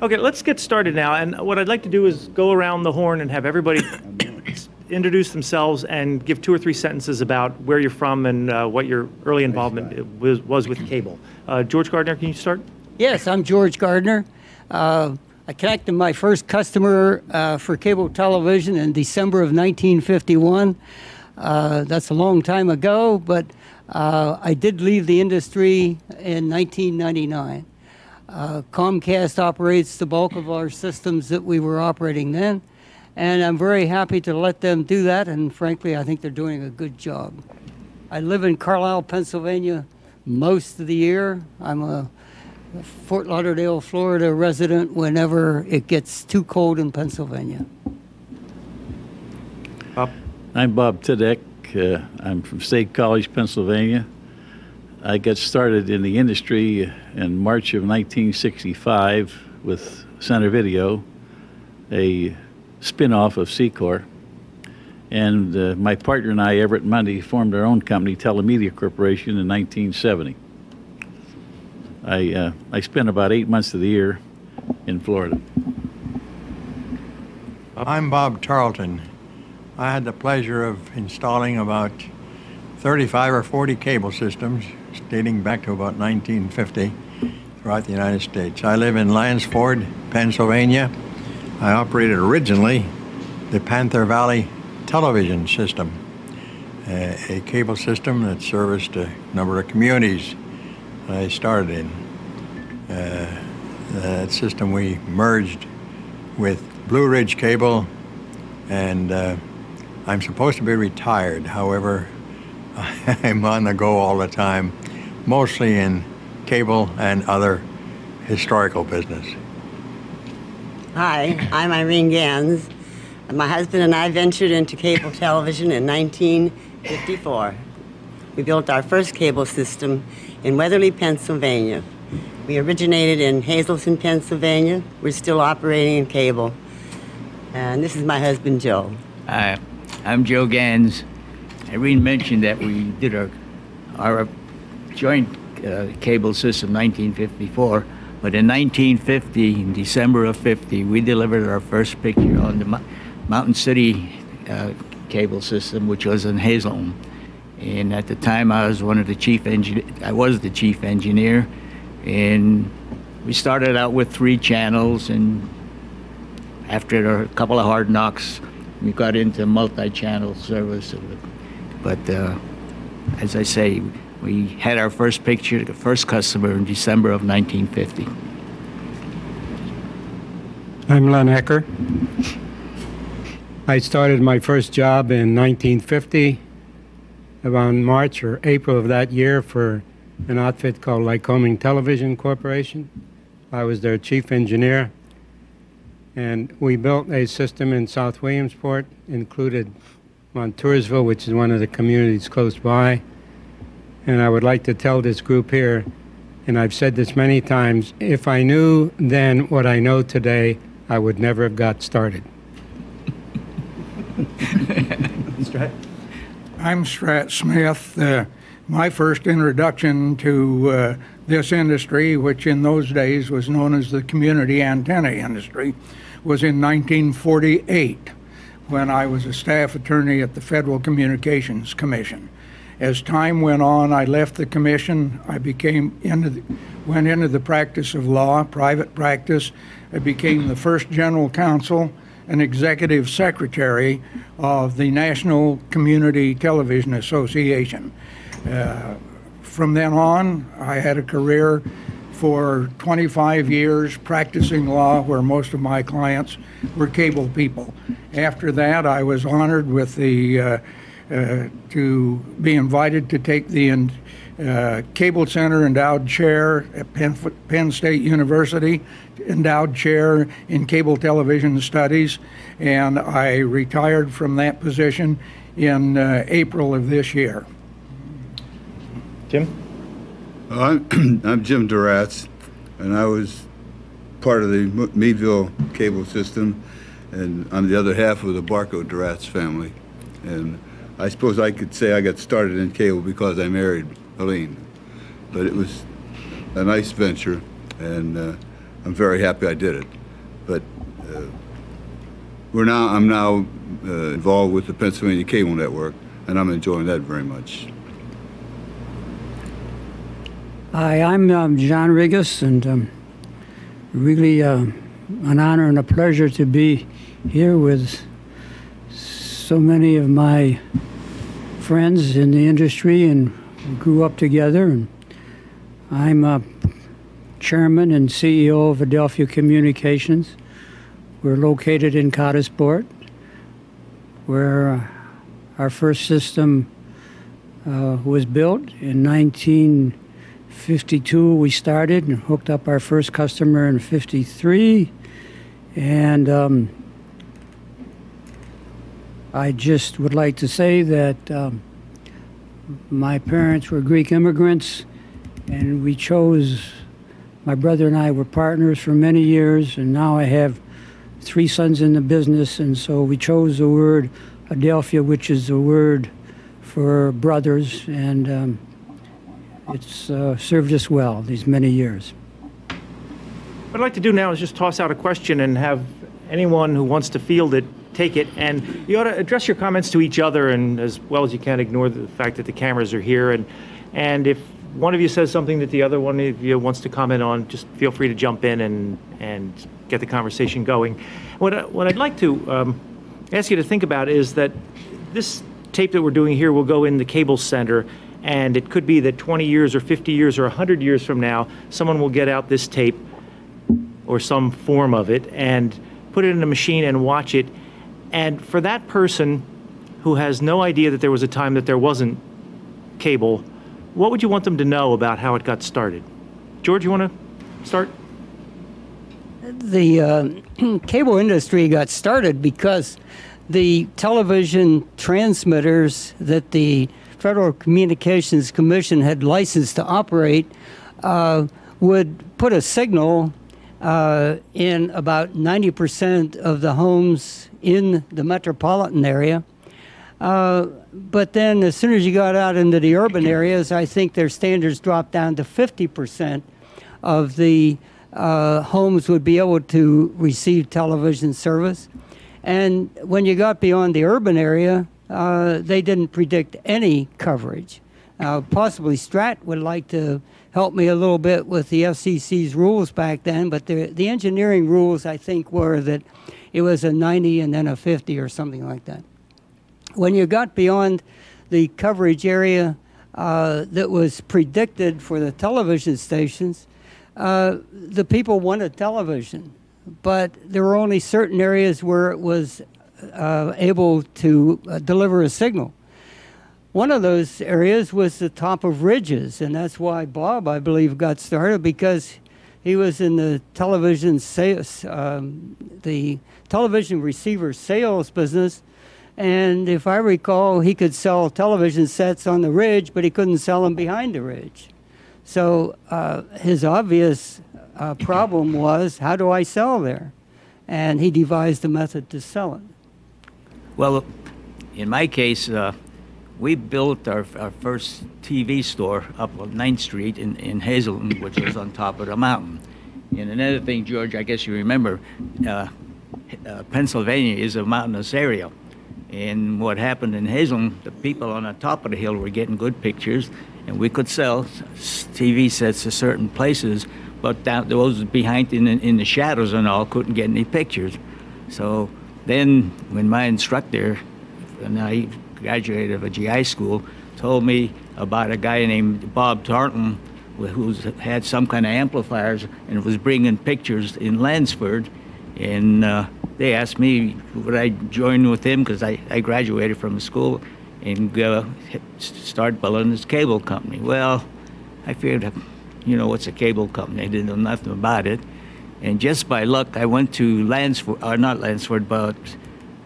Okay, let's get started now. And what I'd like to do is go around the horn and have everybody introduce themselves and give two or three sentences about where you're from and uh, what your early involvement was, was with cable. Uh, George Gardner, can you start? Yes, I'm George Gardner. Uh, I connected my first customer uh, for cable television in December of 1951. Uh, that's a long time ago, but uh, I did leave the industry in 1999. Uh, Comcast operates the bulk of our systems that we were operating then, and I'm very happy to let them do that, and frankly, I think they're doing a good job. I live in Carlisle, Pennsylvania most of the year. I'm a Fort Lauderdale, Florida resident whenever it gets too cold in Pennsylvania. Bob? I'm Bob Tudek. Uh, I'm from State College, Pennsylvania. I got started in the industry in March of 1965 with Centre Video, a spin off of C-COR. And uh, my partner and I, Everett Mundy, formed our own company, Telemedia Corporation, in 1970. I, uh, I spent about eight months of the year in Florida. I'm Bob Tarlton. I had the pleasure of installing about 35 or 40 cable systems dating back to about 1950 throughout the United States. I live in Lansford, Pennsylvania. I operated originally the Panther Valley television system, a, a cable system that serviced a number of communities I started in. Uh, that system we merged with Blue Ridge Cable, and uh, I'm supposed to be retired. However, I'm on the go all the time, mostly in cable and other historical business. Hi, I'm Irene Gans. My husband and I ventured into cable television in 1954. We built our first cable system in Weatherly, Pennsylvania. We originated in Hazleton, Pennsylvania. We're still operating in cable. And this is my husband, Joe. Hi, I'm Joe Gans. Irene mentioned that we did our, our joint uh, cable system 1954, but in 1950, in December of 50, we delivered our first picture on the Mo- Mountain City uh, cable system, which was in Hazleton. And at the time, I was one of the chief engineer. I was the chief engineer, and we started out with three channels. And after a couple of hard knocks, we got into multi-channel service. But uh, as I say, we had our first picture, the first customer in December of 1950. I'm Len Ecker. I started my first job in 1950, around March or April of that year, for an outfit called Lycoming Television Corporation. I was their chief engineer, and we built a system in South Williamsport, included Montoursville, which is one of the communities close by. And I would like to tell this group here, and I've said this many times, if I knew then what I know today, I would never have got started. Mr. I'm Strat Smith. Uh, my first introduction to uh, this industry, which in those days was known as the community antenna industry, was in 1948 when I was a staff attorney at the Federal Communications Commission. As time went on, I left the commission. I became into the, went into the practice of law, private practice. I became the first general counsel and executive secretary of the National Community Television Association. Uh, from then on, I had a career for 25 years practicing law where most of my clients were cable people. After that, I was honored with the uh, to be invited to take the uh, Cable Center Endowed Chair at Penn, Penn State University, Endowed Chair in Cable Television Studies, and I retired from that position in uh, April of this year. Jim? Uh, I'm, I'm Jim Duratz, and I was part of the Meadville cable system, and I'm the other half of the Barco Duratz family. And I suppose I could say I got started in cable because I married Helene. But it was a nice venture, and uh, I'm very happy I did it. But uh, we're now, I'm now uh, involved with the Pennsylvania Cable Network, and I'm enjoying that very much. Hi, I'm um, John Rigas, and um, really uh, an honor and a pleasure to be here with so many of my friends in the industry and grew up together. And I'm a chairman and CEO of Adelphia Communications. We're located in Coudersport, where our first system uh, was built in 1952. We started and hooked up our first customer in 53. And um, I just would like to say that um, my parents were Greek immigrants, and we chose, my brother and I were partners for many years, and now I have three sons in the business, and so we chose the word Adelphia, which is the word for brothers, and um, it's uh, served us well these many years. What I'd like to do now is just toss out a question and have anyone who wants to field it take it. And you ought to address your comments to each other and as well as you can ignore the fact that the cameras are here. And, and if one of you says something that the other one of you wants to comment on, just feel free to jump in and, and get the conversation going. What, I, what I'd like to um, ask you to think about is that this tape that we're doing here will go in the cable center and it could be that 20 years or 50 years or 100 years from now, someone will get out this tape or some form of it and put it in a machine and watch it and for that person who has no idea that there was a time that there wasn't cable, what would you want them to know about how it got started? George, you want to start? The uh, cable industry got started because the television transmitters that the Federal Communications Commission had licensed to operate uh, would put a signal uh, in about 90% of the homes in the metropolitan area. Uh, but then, as soon as you got out into the urban areas, I think their standards dropped down to 50% of the uh, homes would be able to receive television service. And when you got beyond the urban area, uh, they didn't predict any coverage. possibly Strat would like to help me a little bit with the FCC's rules back then, but the, the engineering rules, I think, were that it was a 90 and then a 50 or something like that. When you got beyond the coverage area uh, that was predicted for the television stations, uh, the people wanted television, but there were only certain areas where it was uh, able to uh, deliver a signal. One of those areas was the top of ridges, and that's why Bob, I believe, got started because he was in the television sales, um, the television receiver sales business. And if I recall, he could sell television sets on the ridge, but he couldn't sell them behind the ridge. So uh, his obvious uh, problem was, how do I sell there? And he devised a method to sell it. Well, in my case, uh, we built our, our first TV store up on 9th Street in, in Hazleton, which was on top of the mountain. And another thing, George, I guess you remember, uh, Pennsylvania is a mountainous area. And what happened in Hazleton, the people on the top of the hill were getting good pictures, and we could sell TV sets to certain places, but down, those behind in, in the shadows and all couldn't get any pictures. So then, when my instructor, and I graduated of a GI school, told me about a guy named Bob Tarlton who had some kind of amplifiers and was bringing pictures in Lansford. And uh, they asked me would I join with them because I, I graduated from school and uh, start building this cable company. Well, I figured, you know, what's a cable company? I didn't know nothing about it. And just by luck, I went to Lansford, or not Lansford, but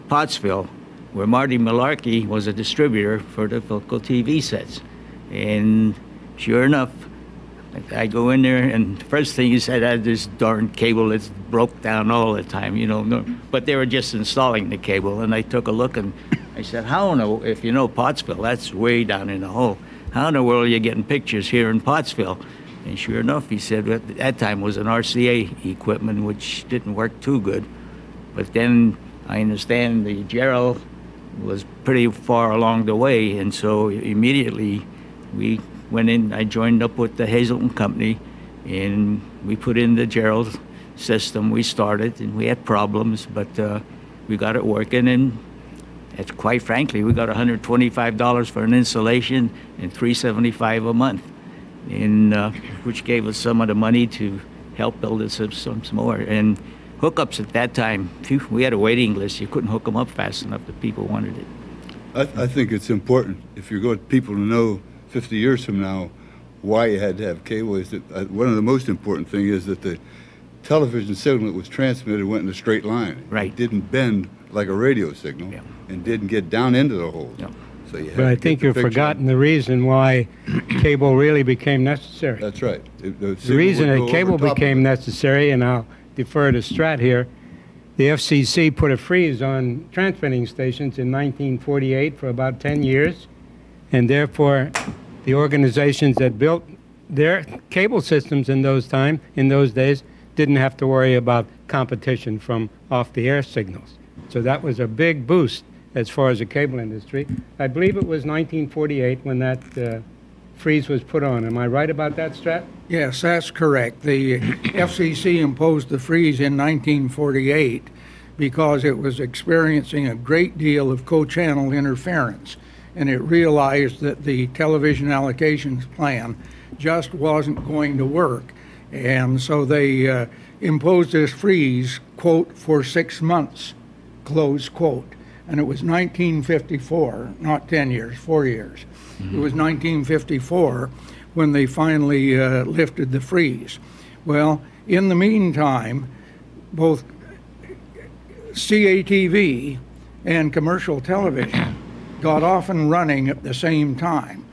Pottsville, where Marty Malarkey was a distributor for the Philco TV sets. And sure enough, I go in there, and the first thing he said, I had this darn cable that's broke down all the time, you know. But they were just installing the cable, and I took a look, and I said, how in the, if you know Pottsville, that's way down in the hole. How in the world are you getting pictures here in Pottsville? And sure enough, he said at that time was an RCA equipment, which didn't work too good. But then I understand the Jerrold was pretty far along the way, and so immediately we went in. I joined up with the Hazleton Company, and we put in the Jerrold system. We started, and we had problems, but uh, we got it working. And it's quite frankly, we got $125 for an installation and 375 a month, and uh, which gave us some of the money to help build the systems more. And hookups at that time, phew, we had a waiting list. You couldn't hook them up fast enough. The people wanted it. I, I think it's important if you're going people to know 50 years from now why you had to have cable. Is that uh, one of the most important thing is that the television signal that was transmitted went in a straight line. Right. It didn't bend like a radio signal, Yeah. and didn't get down into the hole. Yeah. So you had But to I think you've forgotten the reason why cable really became necessary. That's right. It- the The reason that cable became necessary, and I'll defer to Strat here, the FCC put a freeze on transmitting stations in 1948 for about 10 years, and therefore the organizations that built their cable systems in those time in those days didn't have to worry about competition from off-the-air signals. So that was a big boost as far as the cable industry. I believe it was 1948 when that uh, freeze was put on. Am I right about that, Strat? Yes, that's correct. The FCC imposed the freeze in 1948 because it was experiencing a great deal of co-channel interference. And it realized that the television allocations plan just wasn't going to work. And so they uh, imposed this freeze, quote, for six months, close quote. And it was 1954, not 10 years, four years. It was 1954 when they finally uh, lifted the freeze. Well, in the meantime, both CATV and commercial television got off and running at the same time.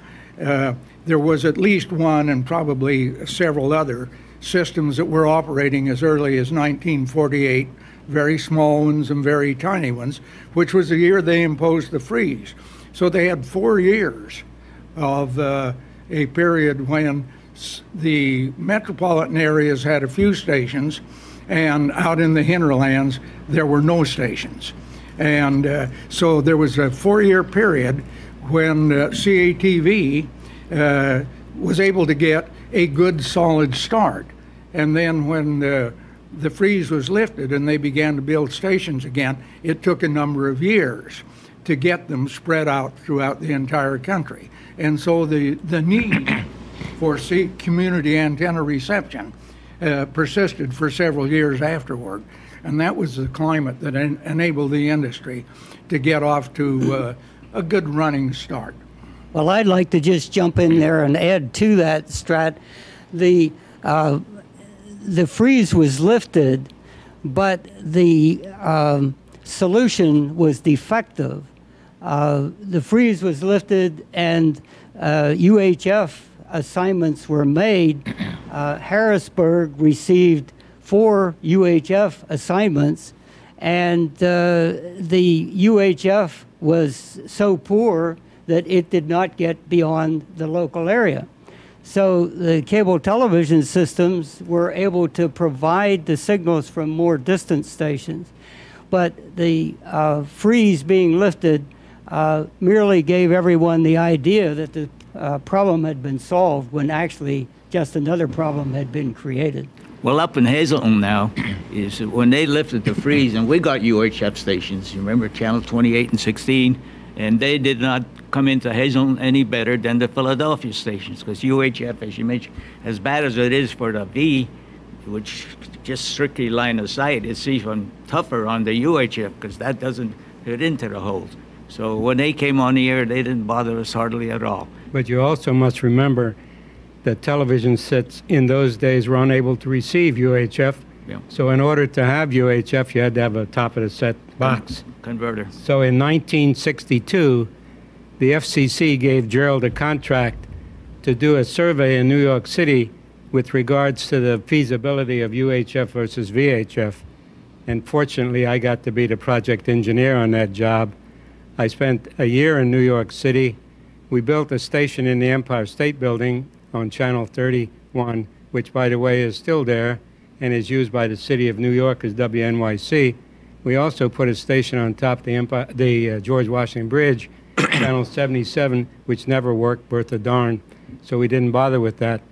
Uh, there was at least one and probably several other systems that were operating as early as 1948, very small ones and very tiny ones, which was the year they imposed the freeze. So they had four years of uh, a period when the metropolitan areas had a few stations, and out in the hinterlands, there were no stations. And uh, so there was a four year period when uh, CATV uh, was able to get a good solid start. And then when uh, the freeze was lifted and they began to build stations again, it took a number of years to get them spread out throughout the entire country. And so the, the need for community antenna reception uh, persisted for several years afterward. And that was the climate that en- enabled the industry to get off to uh, a good running start. Well, I'd like to just jump in there and add to that, Strat. The uh, the freeze was lifted, but the um, solution was defective. Uh, the freeze was lifted, and uh, UHF assignments were made. Uh, Harrisburg received four UHF assignments, and uh, the UHF was so poor that it did not get beyond the local area. So the cable television systems were able to provide the signals from more distant stations, but the uh, freeze being lifted uh, merely gave everyone the idea that the uh, problem had been solved when actually just another problem had been created. Well, up in Hazleton now, is when they lifted the freeze, and we got UHF stations, you remember Channel 28 and 16, and they did not come into Hazleton any better than the Philadelphia stations, because UHF, as you mentioned, as bad as it is for the V, which just strictly line of sight, it's even tougher on the UHF, because that doesn't fit into the holes. So when they came on the air, they didn't bother us hardly at all. But you also must remember that television sets in those days were unable to receive UHF. Yeah. So in order to have UHF, you had to have a top of the set box. Converter. So in 1962, the FCC gave Jerrold a contract to do a survey in New York City with regards to the feasibility of UHF versus VHF. And fortunately, I got to be the project engineer on that job. I spent a year in New York City. We built a station in the Empire State Building on Channel 31, which, by the way, is still there and is used by the city of New York as WNYC. We also put a station on top of the, Empire, the uh, George Washington Bridge, Channel 77, which never worked, Bertha Darn, so we didn't bother with that.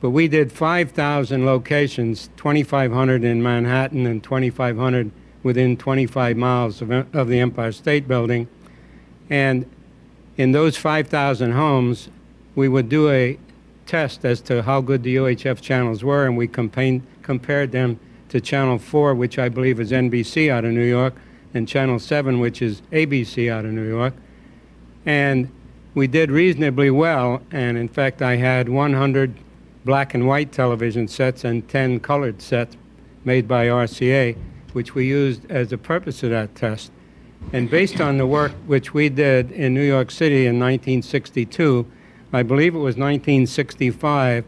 But we did 5,000 locations, 2,500 in Manhattan and 2,500 within 25 miles of, of the Empire State Building. And in those 5,000 homes, we would do a test as to how good the UHF channels were, and we compared, compared them to Channel 4, which I believe is NBC out of New York, and Channel 7, which is ABC out of New York. And we did reasonably well, and in fact, I had 100 black and white television sets and 10 colored sets made by RCA, which we used as the purpose of that test. And based on the work which we did in New York City in 1962, I believe it was 1965,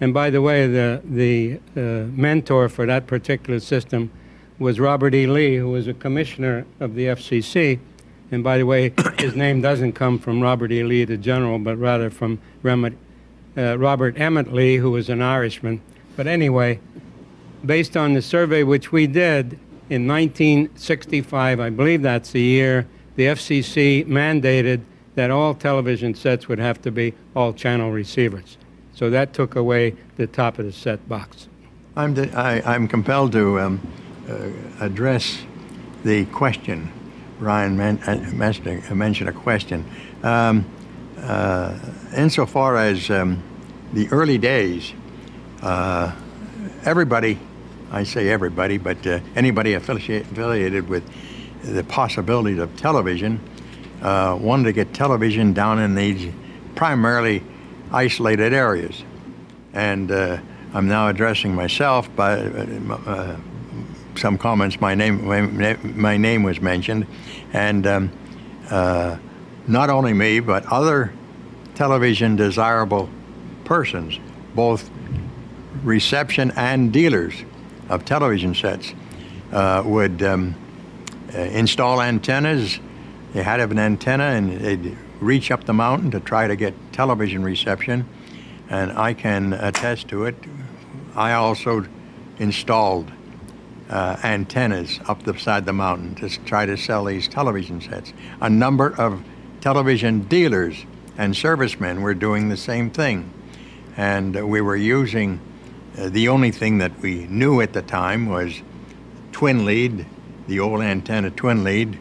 and by the way, the, the uh, mentor for that particular system was Robert E. Lee, who was a commissioner of the FCC. And by the way, his name doesn't come from Robert E. Lee, the general, but rather from uh, Robert Emmet Lee, who was an Irishman. But anyway, based on the survey which we did in 1965, I believe that's the year, the FCC mandated that all television sets would have to be all channel receivers. So that took away the top of the set box. I'm, I, am compelled to um, uh, address the question. Ryan men- uh, mentioned a question. Um, uh, insofar as um, the early days, uh, everybody, I say everybody, but uh, anybody affiliated with the possibility of television uh, wanted to get television down in these primarily isolated areas. And uh, I'm now addressing myself by uh, some comments. My name, my, my, name was mentioned, and um, uh, not only me, but other television desirable persons, both reception and dealers of television sets, uh, would um, uh, install antennas they had an antenna and they'd reach up the mountain to try to get television reception. And I can attest to it. I also installed uh, antennas up the side of the mountain to try to sell these television sets. A number of television dealers and servicemen were doing the same thing. And we were using, uh, the only thing that we knew at the time was twin lead, the old antenna twin lead,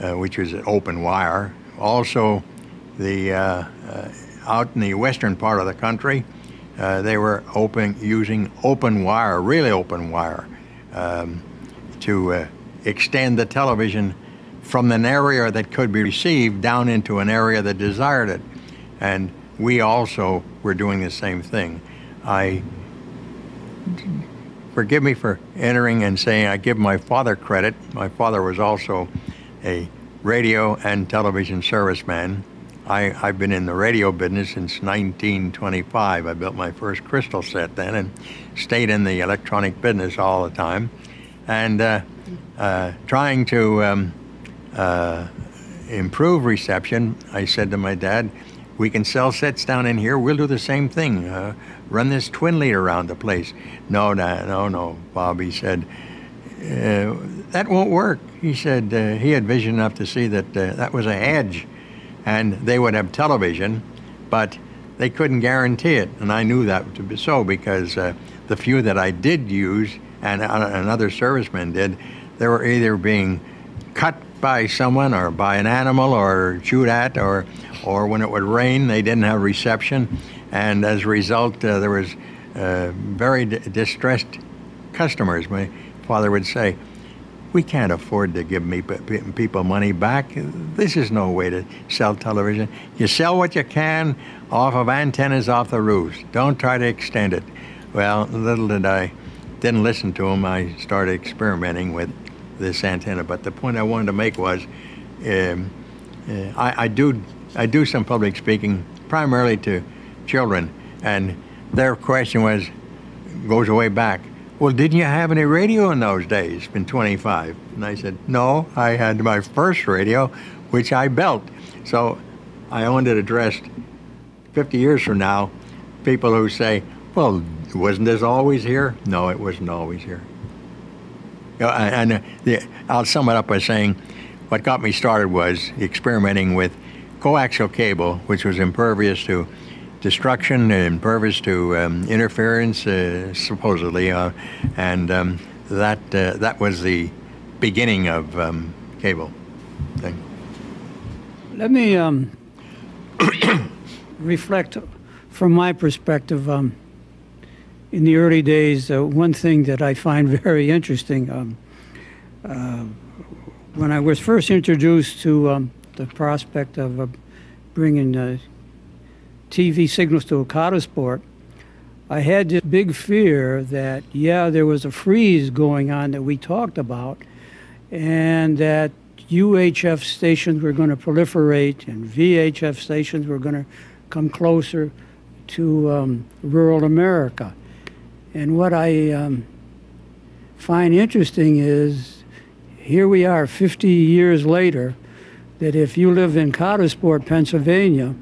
which was open wire. Also, the uh, uh, out in the western part of the country, they were open using open wire, really open wire, um, to extend the television from an area that could be received down into an area that desired it. And we also were doing the same thing. I forgive me for entering and saying I give my father credit. My father was also a radio and television serviceman. I, I've been in the radio business since 1925. I built my first crystal set then and stayed in the electronic business all the time. And uh, uh, trying to um, uh, improve reception, I said to my dad, we can sell sets down in here. We'll do the same thing. Uh, run this twin lead around the place. No, no, no, Bob, he said. Uh, that won't work. He said uh, he had vision enough to see that uh, that was a hedge and they would have television, but they couldn't guarantee it. And I knew that to be so because uh, the few that I did use and, uh, and other servicemen did, they were either being cut by someone or by an animal or chewed at or, or when it would rain, they didn't have reception. And as a result, uh, there was uh, very distressed customers. My father would say, we can't afford to give me, people money back. This is no way to sell television. You sell what you can off of antennas off the roofs. Don't try to extend it. Well, little did I, didn't listen to him. I started experimenting with this antenna. But the point I wanted to make was, um, uh, I, I do I do some public speaking primarily to children, and their question was goes way back well, didn't you have any radio in those days? It's been 25. And I said, no, I had my first radio, which I built. So I owned it addressed 50 years from now. people who say, well, wasn't this always here? No, it wasn't always here. And uh, I'll sum it up by saying what got me started was experimenting with coaxial cable, which was impervious to destruction, and impervious to um, interference, uh, supposedly, uh, and um, that uh, that was the beginning of um, cable thing. Let me um, reflect from my perspective. Um, in the early days, uh, one thing that I find very interesting, um, uh, when I was first introduced to the prospect of uh, bringing TV signals to Coudersport, I had this big fear that, yeah, there was a freeze going on that we talked about, and that UHF stations were going to proliferate and VHF stations were going to come closer to um, rural America. And what I um, find interesting is here we are 50 years later, that if you live in Coudersport, Pennsylvania,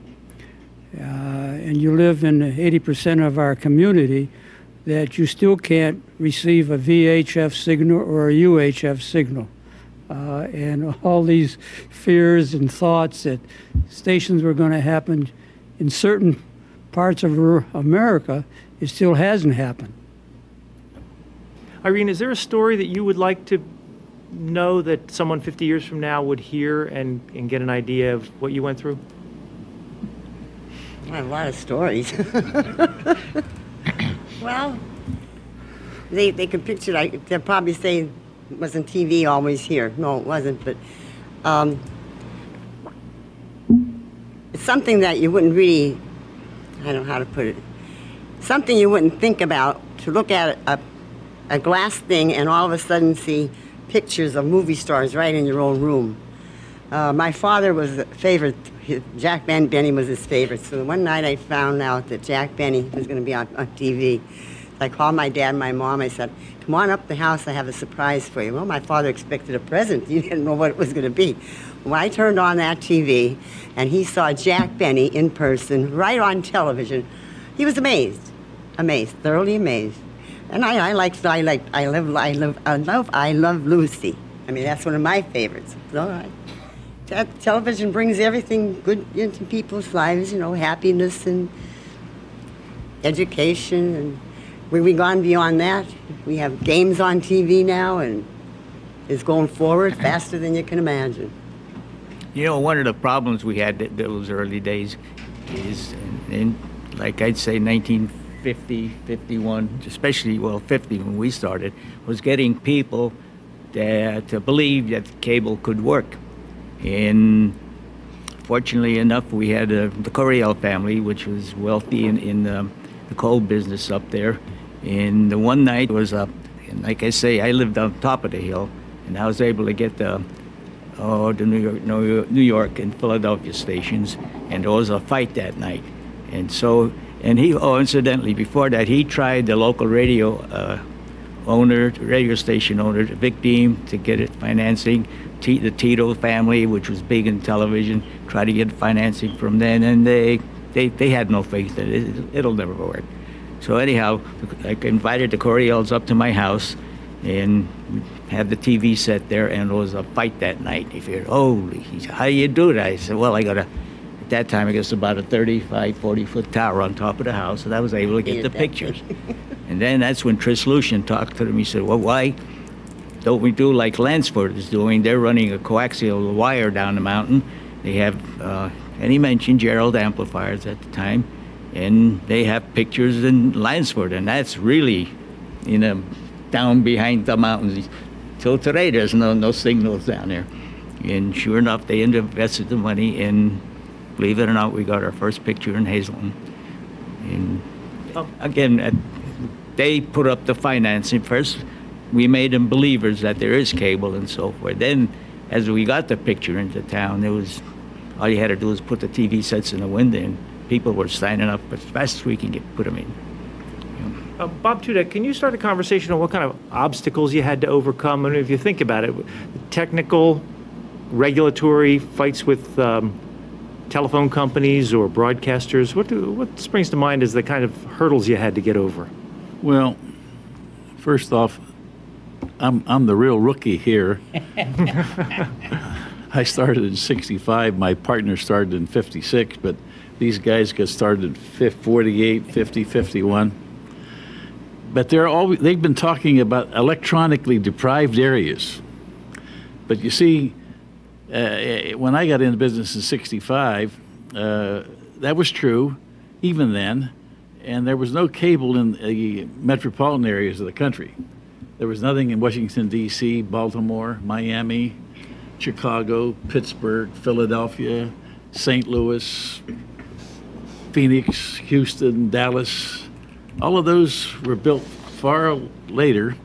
and you live in 80% of our community, that you still can't receive a VHF signal or a UHF signal. Uh, and all these fears and thoughts that stations were going to happen in certain parts of America, it still hasn't happened. Irene, is there a story that you would like to know that someone 50 years from now would hear and, and get an idea of what you went through? I have a lot of stories. well, they, they could picture, like, they're probably saying, wasn't TV always here. No, it wasn't, but um, it's something that you wouldn't really, I don't know how to put it, something you wouldn't think about to look at a, a glass thing and all of a sudden see pictures of movie stars right in your own room. Uh, my father was a favorite. Jack ben, Benny was his favorite. So one night I found out that Jack Benny was going to be on, on TV. I called my dad and my mom. I said, come on up the house. I have a surprise for you. Well, my father expected a present. He didn't know what it was going to be. When I turned on that TV and he saw Jack Benny in person, right on television, he was amazed, amazed, thoroughly amazed. And I, I like, I like, I love, I love, I love, I love Lucy. I mean, that's one of my favorites. So, I, that television brings everything good into people's lives, you know, happiness and education. And we've gone beyond that. We have games on TV now, and it's going forward faster than you can imagine. You know, one of the problems we had th- those early days is, in, in like I'd say, 1950, 51, especially well, 50 when we started, was getting people that, to believe that cable could work. And fortunately enough, we had uh, the Coryell family, which was wealthy in, in um, the coal business up there. And the one night was up, and like I say, I lived on top of the hill, and I was able to get the oh, the New York, New York and Philadelphia stations, and there was a fight that night. And so, and he, oh, incidentally, before that, he tried the local radio uh, owner, radio station owner, Vic Deem, to get it financing. T, the Tito family, which was big in television, tried to get financing from them, and they, they, they had no faith that it, it'll never work. So anyhow, I invited the Coryells up to my house, and had the TV set there, and it was a fight that night. He figured, holy, he said, how do you do that? I said, well, I got a, at that time, I guess about a 35, 40 foot tower on top of the house, and I was able to get the pictures. and then that's when Tris Lucian talked to him. He said, well, why don't we do like Lansford is doing? They're running a coaxial wire down the mountain. They have, uh, and he mentioned Jerrold amplifiers at the time, and they have pictures in Lansford, and that's really, you know, down behind the mountains. Till today, there's no, no signals down there. And sure enough, they invested the money, and believe it or not, we got our first picture in Hazleton. And again, uh, they put up the financing first. We made them believers that there is cable and so forth. Then, as we got the picture into town, there was all you had to do was put the TV sets in the window, and people were signing up as fast as we can get put them in. Uh, Bob Tudek, can you start a conversation on what kind of obstacles you had to overcome? I mean, if you think about it, technical, regulatory fights with um, telephone companies or broadcasters? What, do, what springs to mind as the kind of hurdles you had to get over? Well, first off, I'm, I'm the real rookie here. I started in 65. My partner started in 56, but these guys got started in 48, 50, 51. But they're all, they've been talking about electronically deprived areas. But you see, uh, when I got into business in 65, uh, that was true even then, and there was no cable in the metropolitan areas of the country. There was nothing in Washington, D.C., Baltimore, Miami, Chicago, Pittsburgh, Philadelphia, St. Louis, Phoenix, Houston, Dallas. All of those were built far later.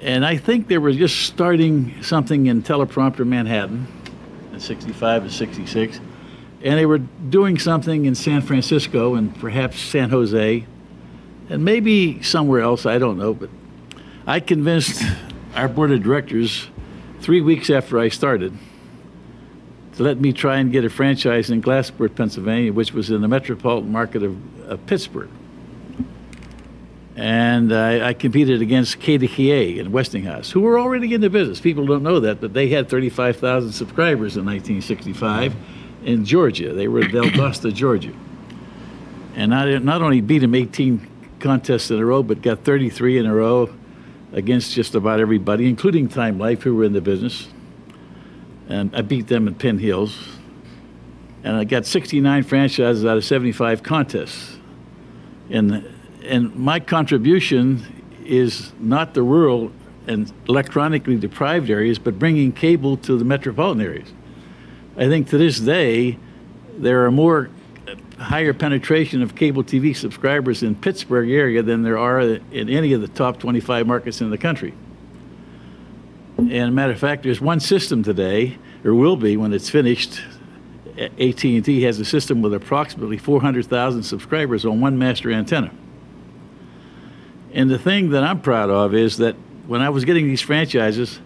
And I think they were just starting something in teleprompter Manhattan in 65 and 66. And they were doing something in San Francisco and perhaps San Jose and maybe somewhere else, I don't know. But I convinced our board of directors three weeks after I started to let me try and get a franchise in Glassport, Pennsylvania, which was in the metropolitan market of, of Pittsburgh. And I, I, competed against KDKA and Westinghouse, who were already in the business. People don't know that, but they had 35,000 subscribers in 1965 in Georgia. They were Valdosta, Georgia. And I not only beat them 18 contests in a row, but got 33 in a row against just about everybody, including Time Life, who were in the business. And I beat them in Penn Hills. And I got 69 franchises out of 75 contests. And and my contribution is not the rural and electronically deprived areas, but bringing cable to the metropolitan areas. I think to this day, there are more higher penetration of cable TV subscribers in Pittsburgh area than there are in any of the top 25 markets in the country. And matter of fact, there's one system today, or will be when it's finished. AT&T has a system with approximately 400,000 subscribers on one master antenna. And the thing that I'm proud of is that when I was getting these franchises,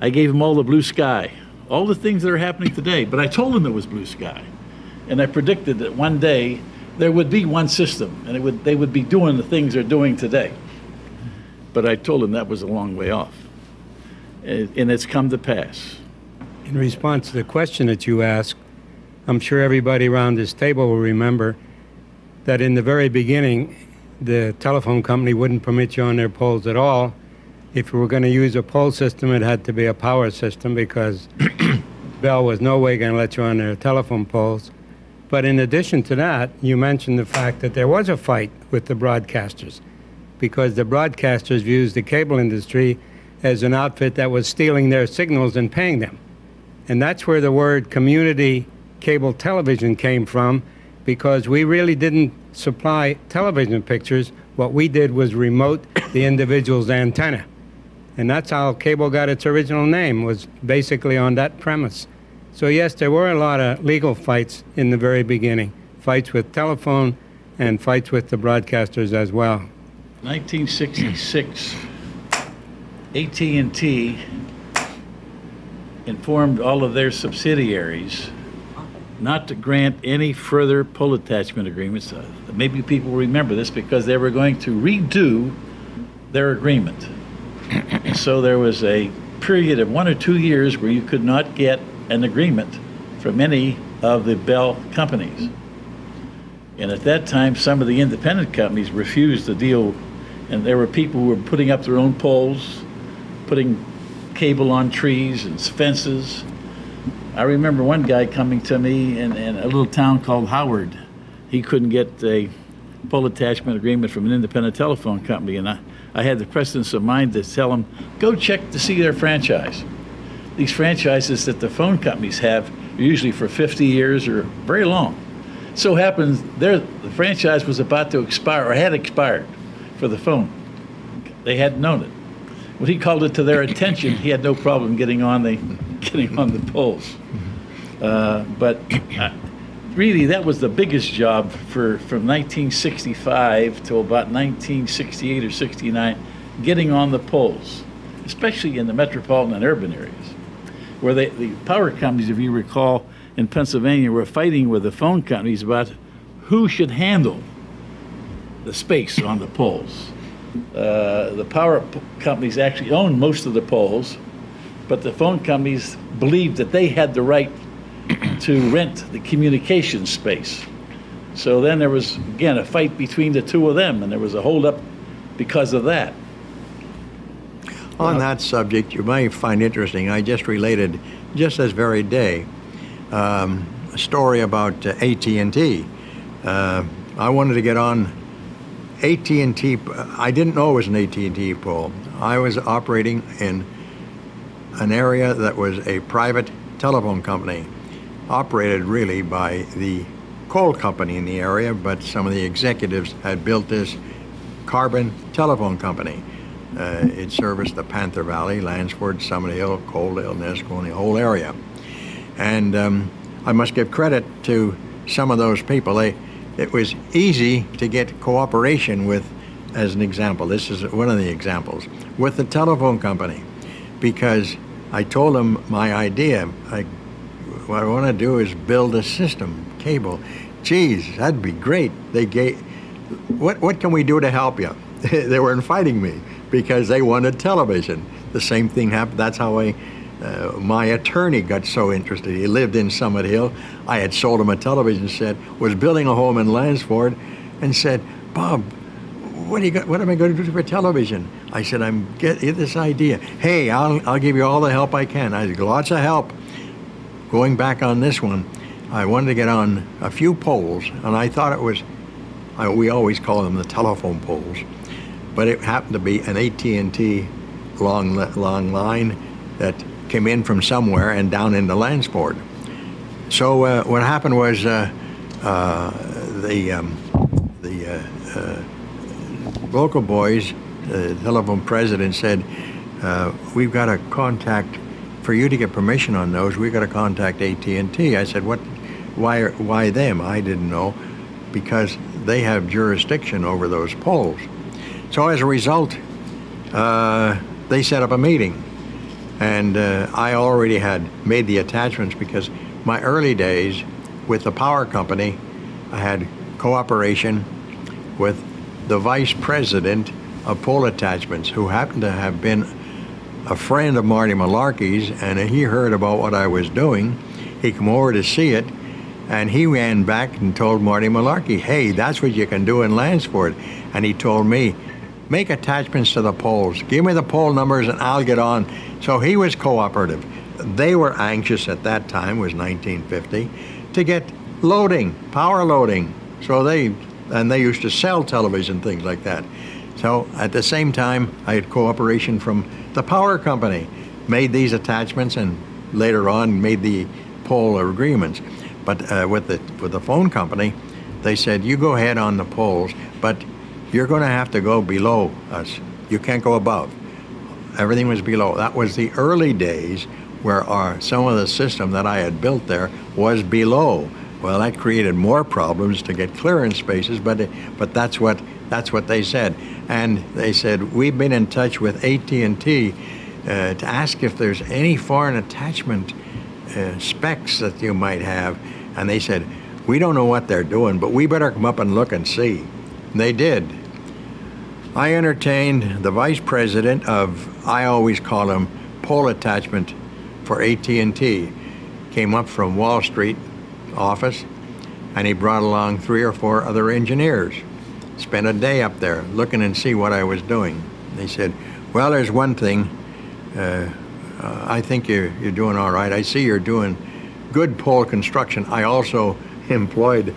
I gave them all the blue sky, all the things that are happening today. But I told them it was blue sky. And I predicted that one day there would be one system and it would, they would be doing the things they're doing today. But I told them that was a long way off. And it's come to pass. In response to the question that you asked, I'm sure everybody around this table will remember that in the very beginning, the telephone company wouldn't permit you on their poles at all. If you were going to use a pole system, it had to be a power system because Bell was no way going to let you on their telephone poles. But in addition to that, you mentioned the fact that there was a fight with the broadcasters because the broadcasters used the cable industry as an outfit that was stealing their signals and paying them. And that's where the word community cable television came from because we really didn't supply television pictures. What we did was remote the individual's antenna. And that's how cable got its original name, was basically on that premise. So yes, there were a lot of legal fights in the very beginning, fights with telephone and fights with the broadcasters as well. 1966, AT&T informed all of their subsidiaries not to grant any further pull attachment agreements. Uh, maybe people remember this because they were going to redo their agreement. so there was a period of one or two years where you could not get an agreement from any of the Bell companies. And at that time, some of the independent companies refused the deal, and there were people who were putting up their own poles, putting cable on trees and fences I remember one guy coming to me in, in a little town called Howard. He couldn't get a pole attachment agreement from an independent telephone company, and I, I had the presence of mind to tell him, go check to see their franchise. These franchises that the phone companies have are usually for 50 years or very long. So happens their, the franchise was about to expire or had expired for the phone. They hadn't known it. When he called it to their attention, he had no problem getting on the getting on the poles. Uh, but uh, really, that was the biggest job for from 1965 to about 1968 or 69, getting on the poles, especially in the metropolitan and urban areas, where they, the power companies, if you recall, in Pennsylvania were fighting with the phone companies about who should handle the space on the poles. Uh, the power companies actually owned most of the poles, but the phone companies believed that they had the right to rent the communication space. So then there was, again, a fight between the two of them, and there was a holdup because of that. On that subject, you may find interesting, I just related, just this very day, um, a story about uh, AT&T. Uh, I wanted to get on AT&T. I didn't know it was an AT&T pole. I was operating in an area that was a private telephone company, operated really by the coal company in the area, but some of the executives had built this carbon telephone company. Uh, it serviced the Panther Valley, Lansford, Summit Hill, Coaldale, and the whole area. And um, I must give credit to some of those people. They, it was easy to get cooperation with, as an example, this is one of the examples, with the telephone company, because I told them my idea. I, what I want to do is build a system, cable. Geez, that'd be great. They gave, what, what can we do to help you? they were inviting me because they wanted television. The same thing happened. That's how I, uh, my attorney got so interested. He lived in Summit Hill. I had sold him a television set, was building a home in Lansford, and said, Bob, what, do you got, what am I going to do for television? I said, I'm getting this idea. Hey, I'll, I'll give you all the help I can. I said, lots of help. Going back on this one, I wanted to get on a few poles, and I thought it was, I, we always call them the telephone poles, but it happened to be an AT&T long, long line that came in from somewhere and down into Lansford. So uh, what happened was uh, uh, the um, the uh, uh, local boys, the telephone president said, uh, "We've got to contact for you to get permission on those. We've got to contact AT&T." I said, "What? Why? Why them?" I didn't know because they have jurisdiction over those poles. So as a result, they set up a meeting and uh, I already had made the attachments because my early days with the power company, I had cooperation with the vice president of pole attachments, who happened to have been a friend of Marty Malarkey's, and he heard about what I was doing. He came over to see it, and he ran back and told Marty Malarkey, "Hey, that's what you can do in Lansford." And he told me, make attachments to the poles. Give me the pole numbers and I'll get on. So he was cooperative. They were anxious at that time, was 1950, to get loading, power loading. So they, and they used to sell television, things like that. So at the same time, I had cooperation from the power company, made these attachments and later on made the pole agreements. But uh, with, the, with the phone company, they said, you go ahead on the poles, but you're going to have to go below us. You can't go above. Everything was below. That was the early days where our some of the system that I had built there was below. Well, that created more problems to get clearance spaces, but but that's what that's what they said. And they said we've been in touch with AT&T uh, to ask if there's any foreign attachment uh, specs that you might have, and they said we don't know what they're doing, but we better come up and look and see. They did. I entertained the vice president of, I always call him pole attachment for AT&T. Came up from Wall Street office, and he brought along three or four other engineers. Spent a day up there looking and see what I was doing. They said, well, there's one thing. Uh, uh, I think you're, you're doing all right. I see you're doing good pole construction. I also employed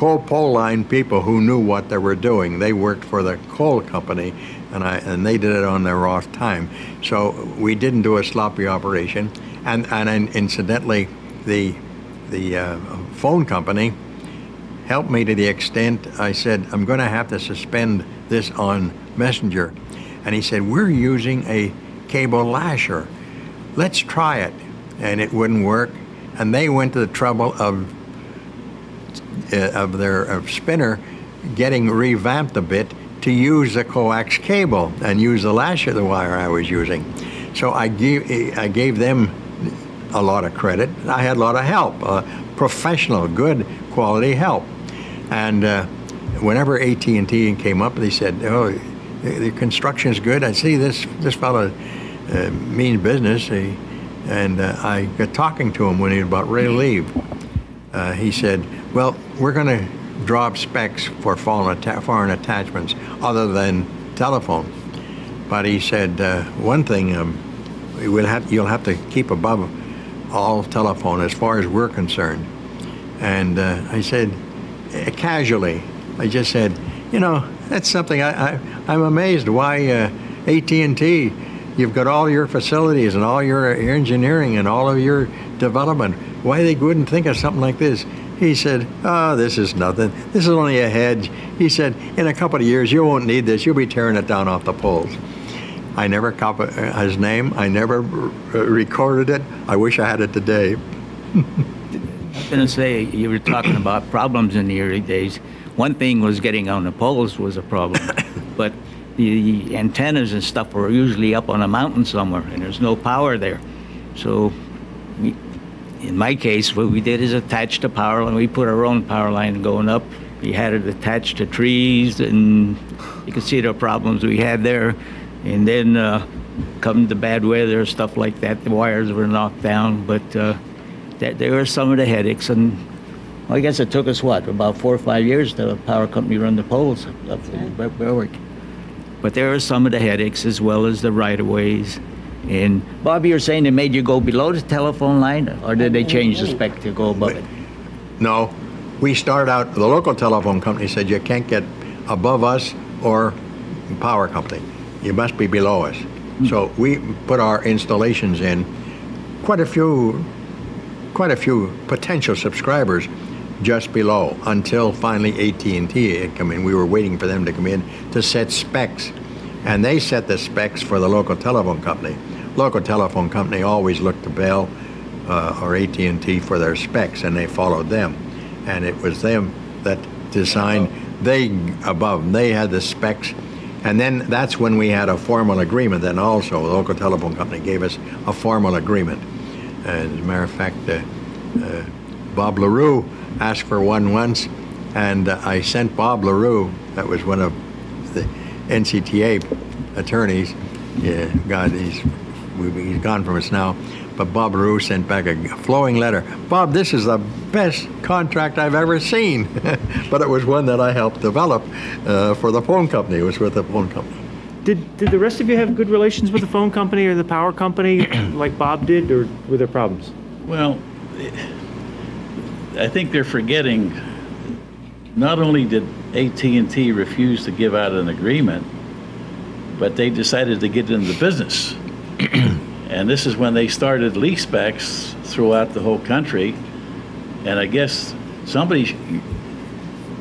coal pole line people who knew what they were doing. They worked for the coal company, and I and they did it on their off time. So we didn't do a sloppy operation. And and incidentally, the the uh, phone company helped me to the extent I said I'm going to have to suspend this on Messenger, and he said we're using a cable lasher. Let's try it, and it wouldn't work. And they went to the trouble of of their of spinner getting revamped a bit to use the coax cable and use the lash of the wire I was using. So I gave I gave them a lot of credit. I had a lot of help, uh, professional, good quality help. And uh, whenever AT&T came up, they said, "Oh, the, the construction is good." I see this this fellow uh, means business. He, and uh, I got talking to him when he was about ready to leave. Uh, he said, "Well, we're going to draw up specs for foreign, atta- foreign attachments other than telephone." But he said uh, one thing: um, will have, you'll have to keep above all telephone as far as we're concerned. And uh, I said, uh, casually, I just said, you know, that's something I, I I'm amazed why uh, AT&T. You've got all your facilities and all your engineering and all of your development. Why they wouldn't think of something like this? He said, "Oh, this is nothing. This is only a hedge." He said, "In a couple of years, you won't need this. You'll be tearing it down off the poles." I never copied uh, his name. I never r- recorded it. I wish I had it today. I was going to say, you were talking about problems in the early days. One thing was getting on the poles was a problem, but the, antennas and stuff were usually up on a mountain somewhere, and there's no power there. So, in my case, what we did is attach the power line. We put our own power line going up. We had it attached to trees, and you can see the problems we had there. And then, uh, come the bad weather, stuff like that, the wires were knocked down. But uh, that there were some of the headaches, and well, I guess it took us what about four or five years to the power company run the poles up in Berwick. But there are some of the headaches as well as the right of ways. And Bobby, you're saying they made you go below the telephone line, or did they change the spec to go above it? No, we started out. The local telephone company said you can't get above us or power company. You must be below us. Hmm. So we put our installations in. Quite a few, quite a few potential subscribers just below until finally AT&T had come in. We were waiting for them to come in to set specs, and they set the specs for the local telephone company. Local telephone company always looked to Bell uh, or AT&T for their specs, and they followed them. And it was them that designed. They above. They had the specs, and then that's when we had a formal agreement. Then also, the local telephone company gave us a formal agreement. And as a matter of fact, uh, uh, Bob LaRue asked for one once, and I sent Bob LaRue, that was one of the NCTA attorneys. Yeah, God, he's, he's gone from us now. But Bob LaRue sent back a flowing letter. Bob, this is the best contract I've ever seen. but it was one that I helped develop uh, for the phone company. It was with the phone company. Did, did the rest of you have good relations with the phone company or the power company like Bob did, or were there problems? Well, I think they're forgetting, not only did AT&T refuse to give out an agreement, but they decided to get into the business. and this is when they started leasebacks throughout the whole country. And I guess somebody,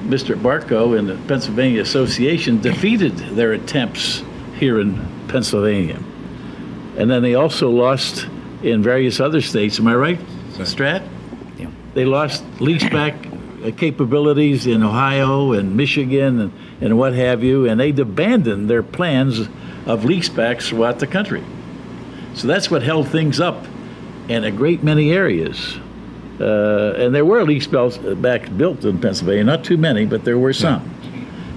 Mr. Barco and the Pennsylvania Association defeated their attempts here in Pennsylvania. And then they also lost in various other states. Am I right, Strat? Yeah. They lost leaseback uh, capabilities in Ohio and Michigan and, and what have you, and they abandoned their plans of leasebacks throughout the country. So that's what held things up in a great many areas. Uh, and there were lease belts uh, back built in Pennsylvania, not too many, but there were some.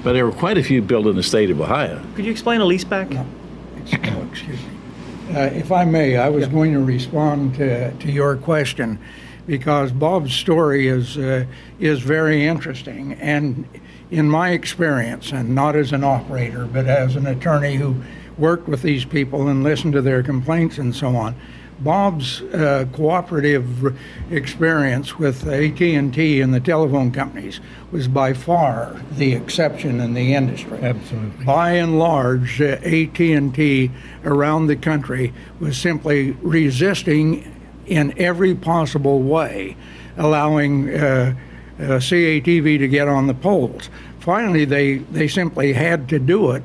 But there were quite a few built in the state of Ohio. Could you explain a leaseback? Oh, excuse me. Uh, If I may, I was going to respond to, to your question because Bob's story is, uh, is very interesting. And in my experience, and not as an operator, but as an attorney who worked with these people and listened to their complaints and so on, Bob's uh, cooperative experience with AT&T and the telephone companies was by far the exception in the industry. Absolutely. By and large, uh, AT&T around the country was simply resisting in every possible way, allowing uh, uh, CATV to get on the poles. Finally, they, they simply had to do it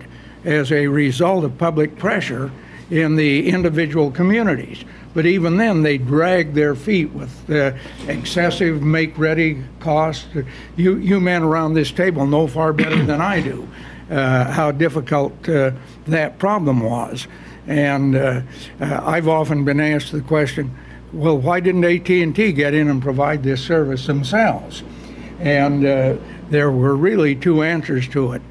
as a result of public pressure in the individual communities. But even then, they dragged their feet with the excessive make-ready costs. You, you men around this table know far better than I do uh, how difficult uh, that problem was. And uh, uh, I've often been asked the question, well, why didn't AT&T get in and provide this service themselves? And uh, there were really two answers to it.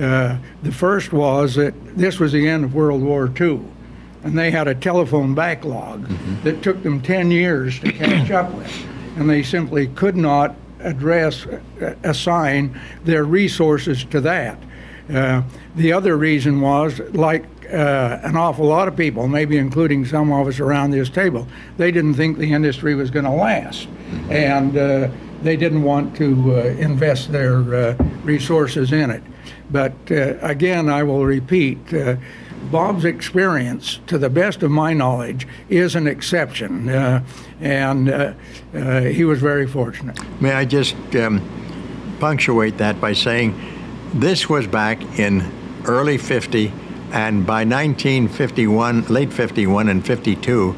Uh, the first was that this was the end of World War II, and they had a telephone backlog that took them 10 years to catch up with, and they simply could not address, uh, assign their resources to that. Uh, the other reason was, like uh, an awful lot of people, maybe including some of us around this table, they didn't think the industry was going to last. And uh, they didn't want to uh, invest their uh, resources in it. But uh, again, I will repeat uh, Bob's experience, to the best of my knowledge, is an exception. Uh, and uh, uh, he was very fortunate. May I just um, punctuate that by saying this was back in early 50, and by 1951, late 51 and 52,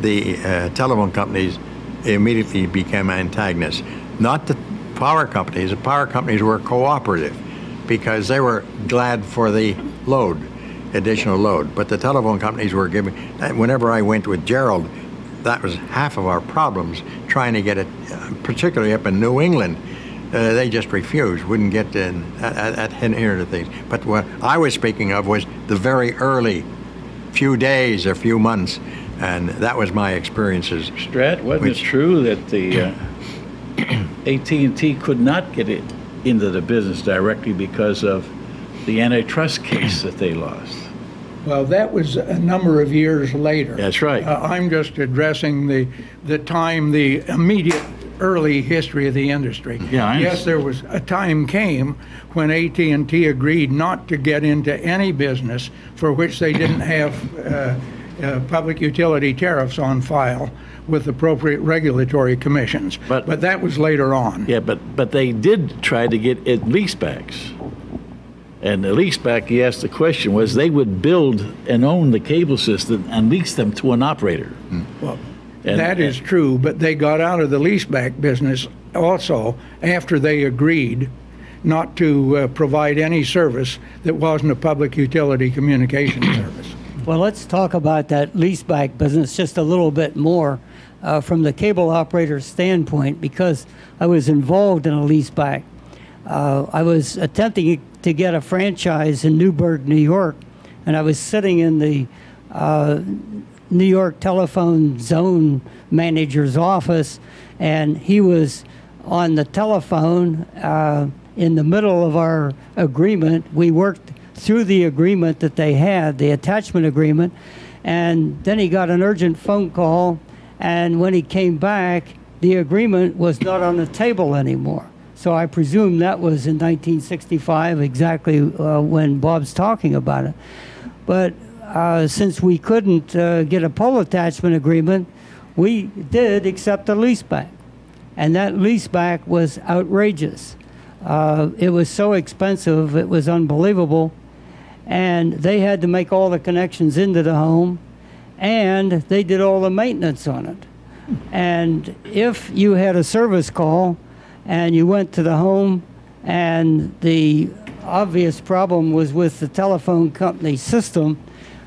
the uh, telephone companies immediately became antagonists. Not the power companies, the power companies were cooperative because they were glad for the load, additional load. But the telephone companies were giving, whenever I went with Jerrold, that was half of our problems trying to get it, uh, particularly up in New England. Uh, they just refused, wouldn't get in, at, at, here things. But what I was speaking of was the very early few days or few months, and that was my experiences. Strat, wasn't Which- it true that the uh, AT&T could not get it into the business directly because of the antitrust case that they lost? Well, that was a number of years later. That's right. Uh, I'm just addressing the, the time, the immediate early history of the industry. Yeah, Yes, there was, a time came when at and T agreed not to get into any business for which they didn't have uh, uh, public utility tariffs on file with appropriate regulatory commissions. But- But that was later on. Yeah, but, but they did try to get it leasebacks. And the leaseback, he asked the question, was they would build and own the cable system and lease them to an operator. Well, And- that is true, but they got out of the leaseback business also after they agreed not to uh, provide any service that wasn't a public utility communication service. Well, let's talk about that leaseback business just a little bit more uh, from the cable operator's standpoint because I was involved in a leaseback. Uh, I was attempting to get a franchise in Newburgh, New York, and I was sitting in the uh, New York telephone zone manager's office, and he was on the telephone uh, in the middle of our agreement. We worked through the agreement that they had, the attachment agreement, and then he got an urgent phone call, and when he came back, the agreement was not on the table anymore. So I presume that was in 1965, exactly uh, when Bob's talking about it. But uh, since we couldn't uh, get a pole attachment agreement, we did accept a leaseback. And that leaseback was outrageous. Uh, it was so expensive, it was unbelievable. And they had to make all the connections into the home, and they did all the maintenance on it. And if you had a service call and you went to the home and the obvious problem was with the telephone company system,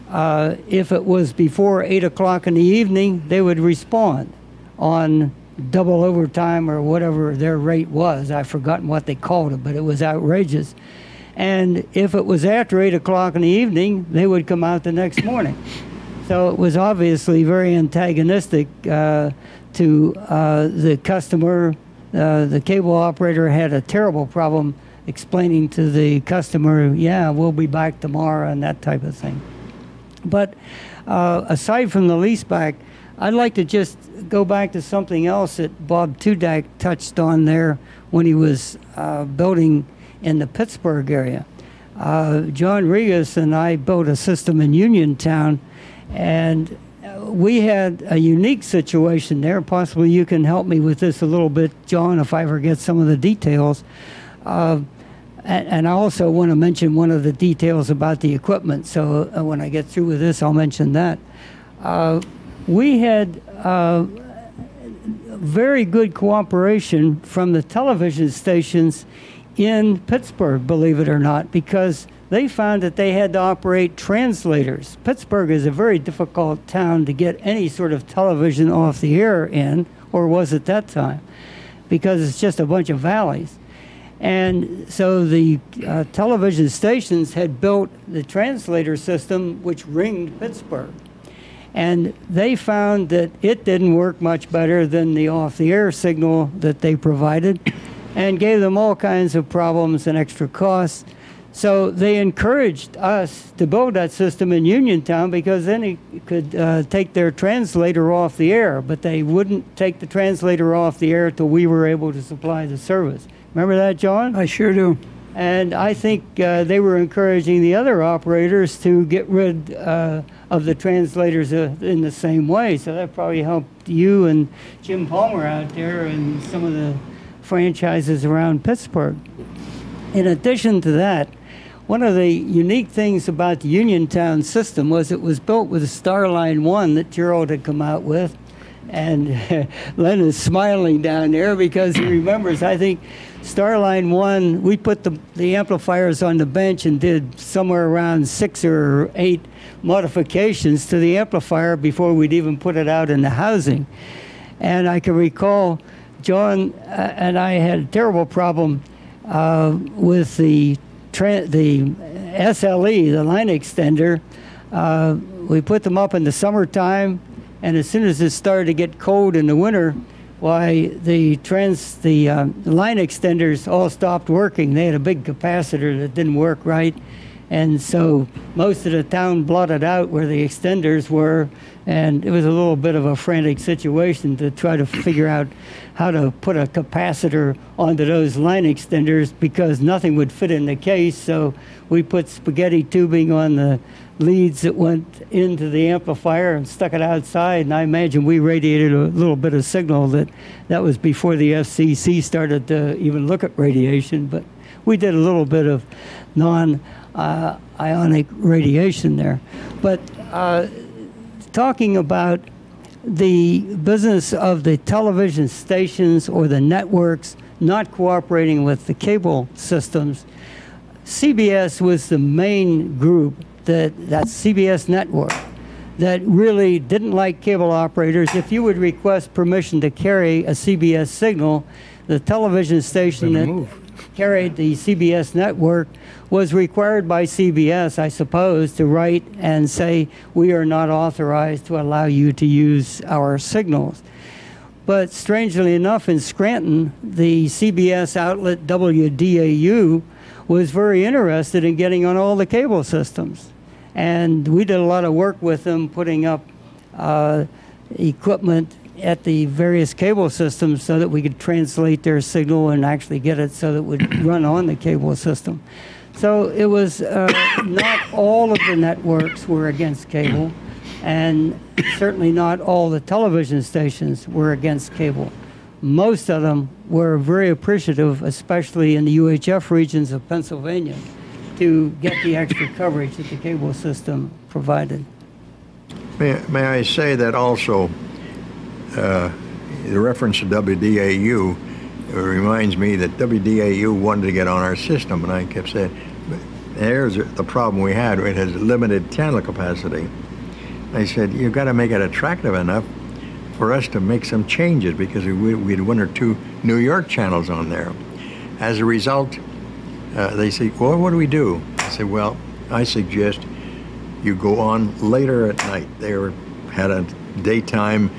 uh, if it was before 8 o'clock in the evening, they would respond on double overtime or whatever their rate was. I've forgotten what they called it, but it was outrageous. And if it was after 8 o'clock in the evening, they would come out the next morning. So it was obviously very antagonistic uh, to uh, the customer. Uh, the cable operator had a terrible problem explaining to the customer, yeah, we'll be back tomorrow, and that type of thing. But uh, aside from the leaseback, I'd like to just go back to something else that Bob Tudek touched on there when he was uh, building in the Pittsburgh area. Uh, John Rigas and I built a system in Uniontown, and uh, we had a unique situation there. Possibly you can help me with this a little bit, John, if I forget some of the details. Uh, and, and I also want to mention one of the details about the equipment. So uh, when I get through with this, I'll mention that. Uh, we had uh, very good cooperation from the television stations in Pittsburgh, believe it or not, because they found that they had to operate translators. Pittsburgh is a very difficult town to get any sort of television off the air in, or was at that time, because it's just a bunch of valleys. And so the uh, television stations had built the translator system which ringed Pittsburgh. And they found that it didn't work much better than the off the air signal that they provided and gave them all kinds of problems and extra costs. So they encouraged us to build that system in Uniontown because then it could uh, take their translator off the air, but they wouldn't take the translator off the air till we were able to supply the service. Remember that, John? I sure do. And I think uh, they were encouraging the other operators to get rid uh, of the translators uh, in the same way. So that probably helped you and Jim Palmer out there and some of the franchises around Pittsburgh. In addition to that, one of the unique things about the Uniontown system was it was built with a Starline 1 that Jerrold had come out with. And Len is smiling down there because he remembers, I think, Starline 1, we put the, the amplifiers on the bench and did somewhere around six or eight modifications to the amplifier before we'd even put it out in the housing. And I can recall John uh, and I had a terrible problem uh, with the tra- the SLE, the line extender. Uh, we put them up in the summertime, and as soon as it started to get cold in the winter, why the trans the uh, line extenders all stopped working. They had a big capacitor that didn't work right, and so most of the town blotted out where the extenders were, and it was a little bit of a frantic situation to try to figure out how to put a capacitor onto those line extenders because nothing would fit in the case. So we put spaghetti tubing on the leads that went into the amplifier and stuck it outside. And I imagine we radiated a little bit of signal that that was before the FCC started to even look at radiation. But we did a little bit of non uh, ionic radiation there. But uh, talking about the business of the television stations or the networks not cooperating with the cable systems, CBS was the main group that that CBS network that really didn't like cable operators. If you would request permission to carry a CBS signal, the television station that move. Carried the CBS network was required by CBS, I suppose, to write and say, we are not authorized to allow you to use our signals. But strangely enough, in Scranton, the CBS outlet WDAU was very interested in getting on all the cable systems. And we did a lot of work with them putting up uh, equipment at the various cable systems so that we could translate their signal and actually get it so that it would run on the cable system. So it was uh, not all of the networks were against cable, and certainly not all the television stations were against cable. Most of them were very appreciative, especially in the UHF regions of Pennsylvania, to get the extra coverage that the cable system provided. May, may I say that also, uh, the reference to WDAU reminds me that WDAU wanted to get on our system, and I kept saying, there's the problem we had. It has limited channel capacity. I said, you've got to make it attractive enough for us to make some changes because we, we had one or two New York channels on there. As a result, uh, they say, well, what do we do? I said, well, I suggest you go on later at night. They had a daytime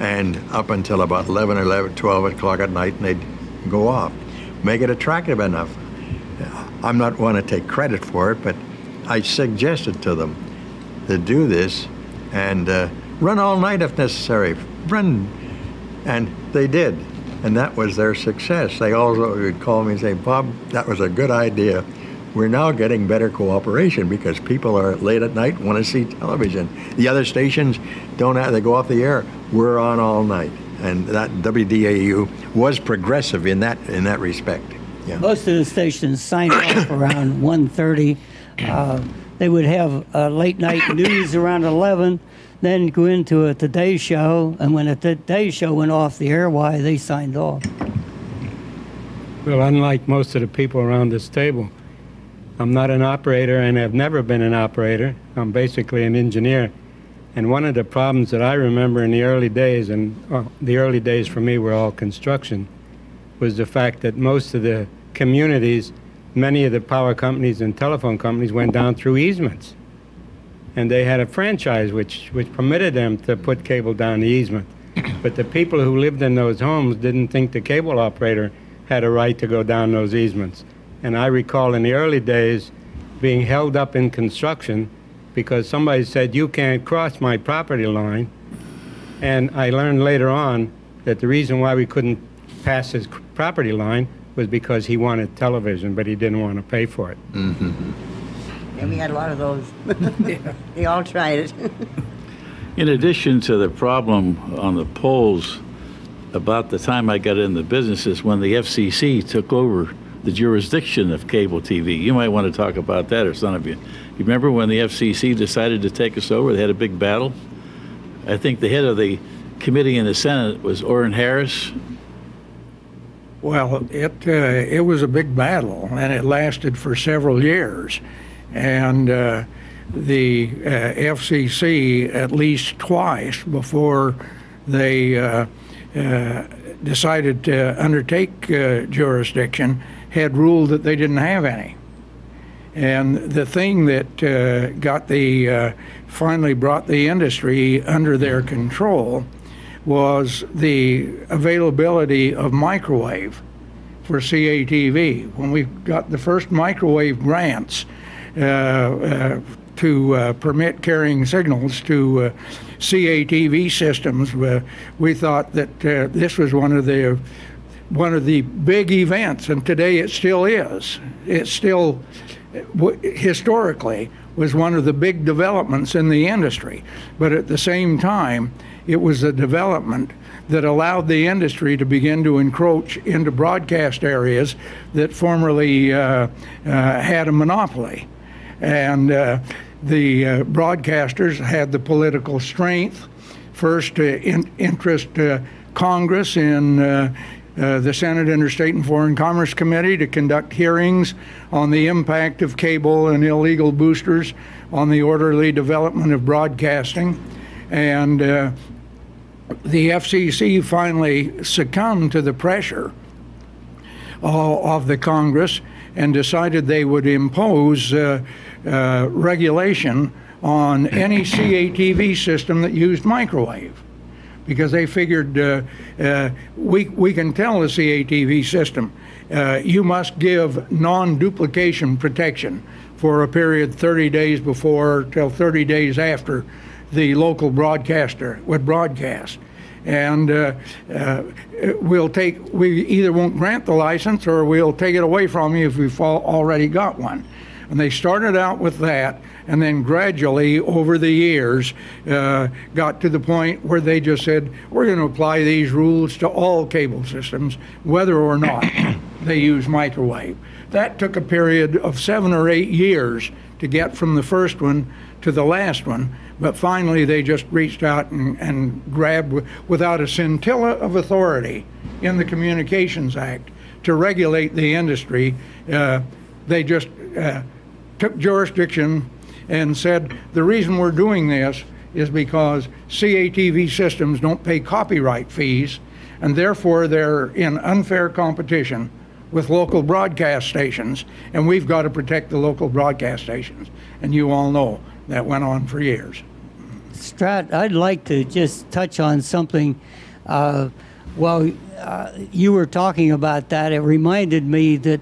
and up until about 11, 11, 12 o'clock at night, and they'd go off. Make it attractive enough. I'm not one to take credit for it, but I suggested to them to do this and uh, run all night if necessary. Run, and they did, and that was their success. They also would call me and say, "Bob, that was a good idea." We're now getting better cooperation because people are late at night want to see television. The other stations don't have; they go off the air. We're on all night, and that WDAU was progressive in that in that respect. Yeah. Most of the stations signed off around 1.30. Uh, they would have uh, late night news around 11, then go into a Today Show, and when a Today Show went off the air, why, they signed off. Well, unlike most of the people around this table, I'm not an operator and have never been an operator. I'm basically an engineer. And one of the problems that I remember in the early days, and uh, the early days for me were all construction, was the fact that most of the communities, many of the power companies and telephone companies went down through easements. And they had a franchise which, which permitted them to put cable down the easement. But the people who lived in those homes didn't think the cable operator had a right to go down those easements. And I recall in the early days being held up in construction because somebody said, You can't cross my property line. And I learned later on that the reason why we couldn't pass his property line was because he wanted television, but he didn't want to pay for it. Mm-hmm. And we had a lot of those. They all tried it. In addition to the problem on the poles, about the time I got in the business is when the FCC took over the jurisdiction of cable TV. You might want to talk about that, or some of you. You remember when the FCC decided to take us over? They had a big battle. I think the head of the committee in the Senate was Oren Harris. Well, it uh, it was a big battle, and it lasted for several years, and uh, the uh, FCC at least twice before they uh, uh, decided to undertake uh, jurisdiction had ruled that they didn't have any. And the thing that uh, got the uh, finally brought the industry under their control was the availability of microwave for CATV. When we got the first microwave grants uh, uh, to uh, permit carrying signals to uh, CATV systems, we thought that this was one of the one of the big events, and today it still is. It still historically was one of the big developments in the industry, but at the same time, it was a development that allowed the industry to begin to encroach into broadcast areas that formerly uh, uh, had a monopoly. And uh, the uh, broadcasters had the political strength, first to in- interest uh, Congress in uh, the Senate Interstate and Foreign Commerce Committee to conduct hearings on the impact of cable and illegal boosters on the orderly development of broadcasting. And uh, the FCC finally succumbed to the pressure uh, of the Congress and decided they would impose uh, uh, regulation on any CATV system that used microwave. Because they figured uh, uh, we, we can tell the CATV system, uh, you must give non duplication protection for a period 30 days before till 30 days after the local broadcaster would broadcast. And uh, uh, we'll take we either won't grant the license or we'll take it away from you if we've already got one. And they started out with that and then gradually over the years uh, got to the point where they just said we're going to apply these rules to all cable systems whether or not they use microwave that took a period of seven or eight years to get from the first one to the last one but finally they just reached out and, and grabbed without a scintilla of authority in the Communications Act to regulate the industry. Uh, they just uh, took jurisdiction and said the reason we're doing this is because CATV systems don't pay copyright fees, and therefore they're in unfair competition with local broadcast stations, and we've got to protect the local broadcast stations. And you all know that went on for years. Strat, I'd like to just touch on something. Uh, while uh, you were talking about that, it reminded me that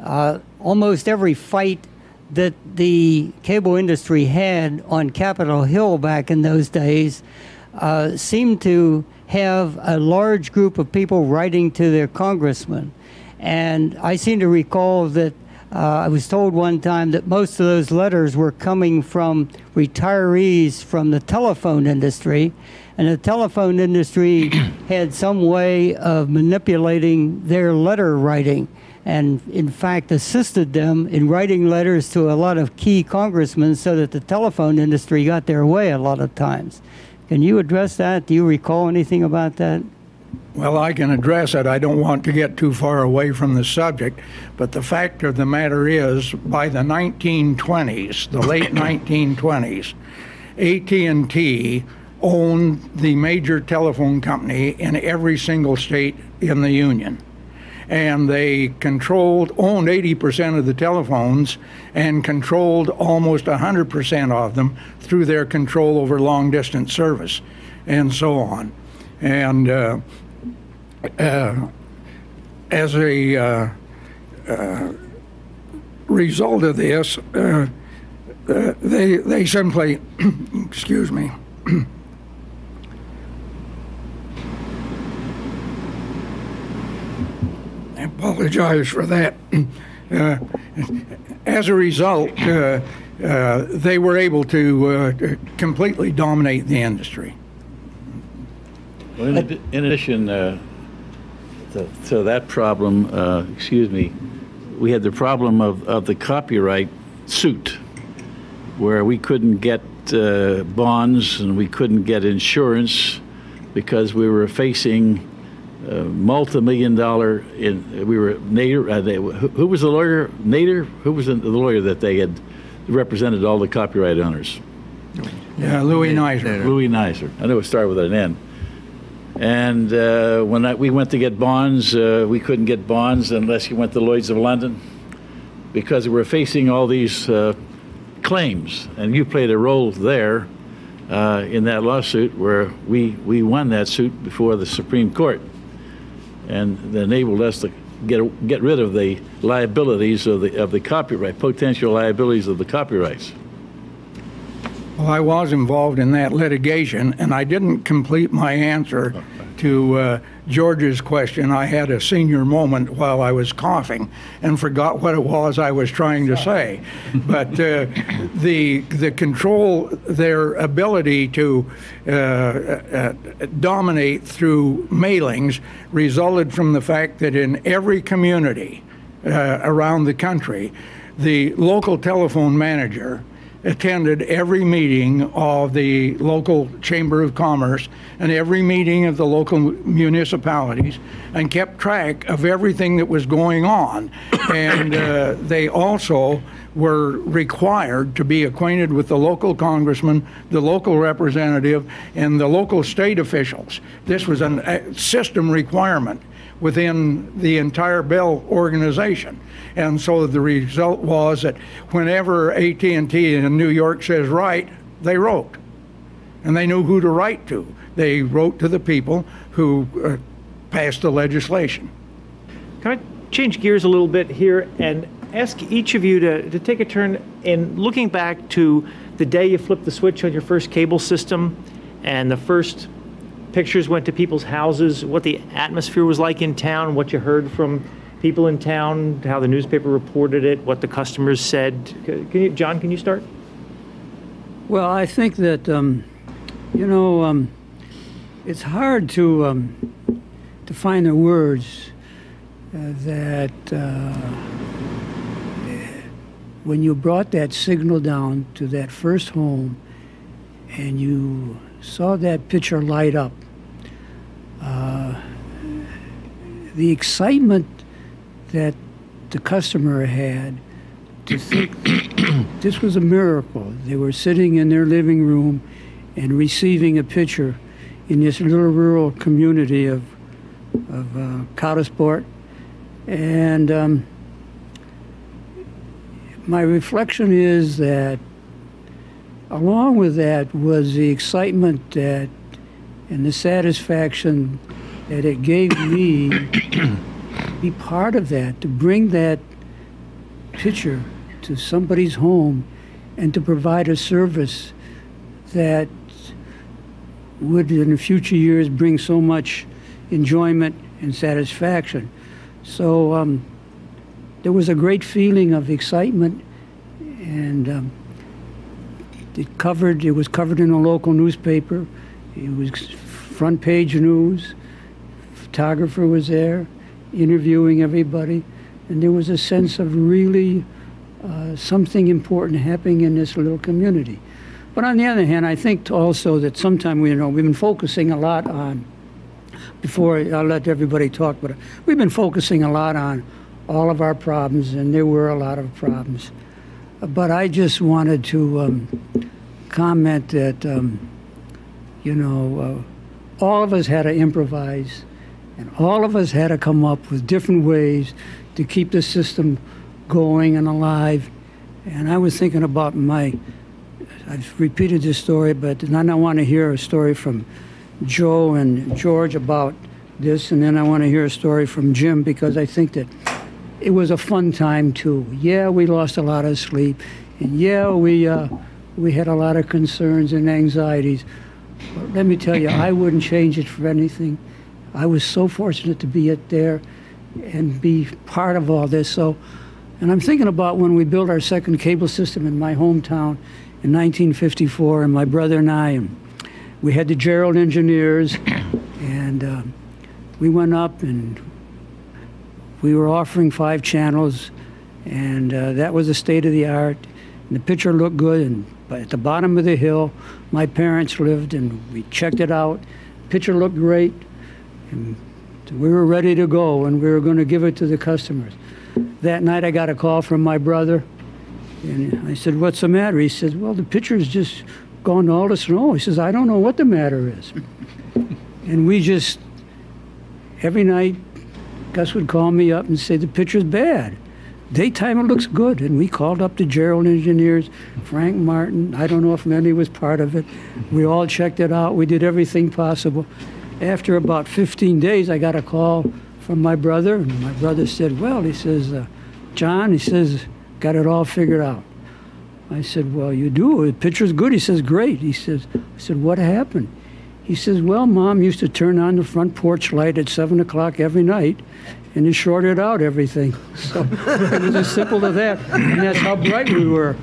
uh, almost every fight that the cable industry had on Capitol Hill back in those days uh, seemed to have a large group of people writing to their congressman. And I seem to recall that uh, I was told one time that most of those letters were coming from retirees from the telephone industry, and the telephone industry had some way of manipulating their letter writing, and in fact assisted them in writing letters to a lot of key congressmen so that the telephone industry got their way a lot of times. Can you address that? Do you recall anything about that? Well, I can address it. I don't want to get too far away from the subject, but the fact of the matter is, by the 1920s, the late 1920s, AT&T owned the major telephone company in every single state in the union. And they controlled, owned 80% of the telephones and controlled almost 100% of them through their control over long distance service and so on. And uh, uh, as a uh, uh, result of this, uh, uh, they they simply, excuse me. I apologize for that. Uh, as a result, uh, uh, they were able to uh, completely dominate the industry. Well, in, in addition uh, to, to that problem, uh, excuse me, we had the problem of, of the copyright suit, where we couldn't get bonds and we couldn't get insurance because we were facing uh, multi-million dollar in we were Nader uh, they, who, who was the lawyer Nader who was the, the lawyer that they had represented all the copyright owners Yeah, Louis Nizer. Louis Nizer. I know it started with an N. And uh, when I, we went to get bonds, uh, we couldn't get bonds unless you went to Lloyd's of London because we were facing all these uh, claims. And you played a role there uh, in that lawsuit where we, we won that suit before the Supreme Court. And enabled us to get, get rid of the liabilities of the, of the copyright, potential liabilities of the copyrights. Well, I was involved in that litigation, and I didn't complete my answer oh. To uh, George's question. I had a senior moment while I was coughing and forgot what it was I was trying to say. But uh, the the control, their ability to uh, uh, dominate through mailings, resulted from the fact that in every community uh, around the country, the local telephone manager attended every meeting of the local chamber of commerce and every meeting of the local municipalities and kept track of everything that was going on. And uh, they also were required to be acquainted with the local congressman the local representative and the local state officials. This was a uh, system requirement within the entire Bell organization. And so the result was that whenever AT&T in New York says write, they wrote. And they knew who to write to. They wrote to the people who uh, passed the legislation. Can I change gears a little bit here and ask each of you to, to take a turn in looking back to the day you flipped the switch on your first cable system and the first pictures went to people's houses, what the atmosphere was like in town, what you heard from people in town, how the newspaper reported it, what the customers said. Can you, John, can you start? Well, I think that, um, you know, um, it's hard to, um, to find the words uh, that uh, when you brought that signal down to that first home and you saw that picture light up, uh, the excitement that the customer had to think this was a miracle. They were sitting in their living room and receiving a picture in this little rural community of, of uh. And um, my reflection is that along with that was the excitement that and the satisfaction that it gave me to be part of that, to bring that picture to somebody's home and to provide a service that would in future years bring so much enjoyment and satisfaction. So um, there was a great feeling of excitement and um, it covered, it was covered in a local newspaper. It was front page news. Photographer was there, interviewing everybody, and there was a sense of really uh, something important happening in this little community. But on the other hand, I think also that sometimes we you know we've been focusing a lot on before I'll let everybody talk, but we've been focusing a lot on all of our problems, and there were a lot of problems. But I just wanted to um, comment that, um, you know, uh, all of us had to improvise, and all of us had to come up with different ways to keep the system going and alive. And I was thinking about my, I've repeated this story, but then I want to hear a story from Joe and George about this, and then I want to hear a story from Jim because I think that it was a fun time too. Yeah, we lost a lot of sleep, and yeah, we uh, we had a lot of concerns and anxieties. But let me tell you, I wouldn't change it for anything. I was so fortunate to be it there and be part of all this. So, and I'm thinking about when we built our second cable system in my hometown in 1954, and my brother and I, and we had the Jerrold engineers, and uh, we went up and we were offering five channels, and uh, that was the state of the art. And the picture looked good, and but at the bottom of the hill, my parents lived, and we checked it out. Picture looked great, and we were ready to go, and we were going to give it to the customers. That night, I got a call from my brother, and I said, "What's the matter?" He said, "Well, the picture's just gone to all the snow." He says, "I don't know what the matter is," and we just every night Gus would call me up and say the picture's bad. Daytime it looks good, and we called up the Jerrold engineers, Frank Martin. I don't know if Manny was part of it. We all checked it out. We did everything possible. After about 15 days, I got a call from my brother, and my brother said, "Well," he says, uh, "John," he says, "got it all figured out." I said, "Well, you do. The picture's good." He says, "Great." He says, "I said, what happened?" He says, Well, mom used to turn on the front porch light at 7 o'clock every night and it shorted out everything. So it was as simple as that. And that's how bright we were.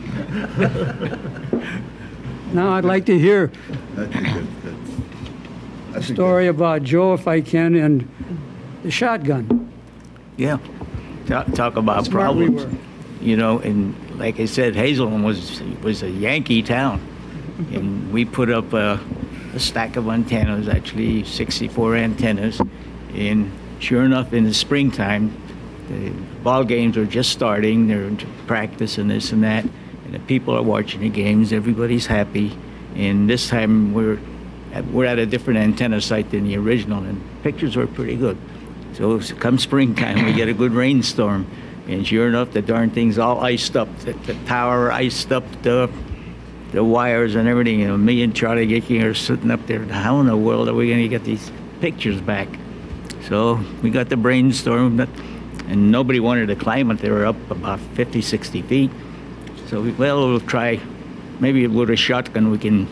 now I'd like to hear a story about Joe, if I can, and the shotgun. Yeah. Talk, talk about Smart we problems. were. You know, and like I said, Hazleton was was a Yankee town, and we put up a, a stack of antennas, actually 64 antennas, and sure enough, in the springtime, the ball games are just starting. They're practice and this and that, and the people are watching the games. Everybody's happy, and this time we're at, we're at a different antenna site than the original, and pictures were pretty good. So come springtime, we get a good rainstorm, and sure enough, the darn thing's all iced up. The, the tower iced up, the the wires and everything. You know, me and Charlie Gicking are sitting up there. How in the world are we going to get these pictures back? So we got the brainstorm, and nobody wanted to climb it. They were up about 50, 60 feet. So we, well, we'll try. Maybe with a shotgun we can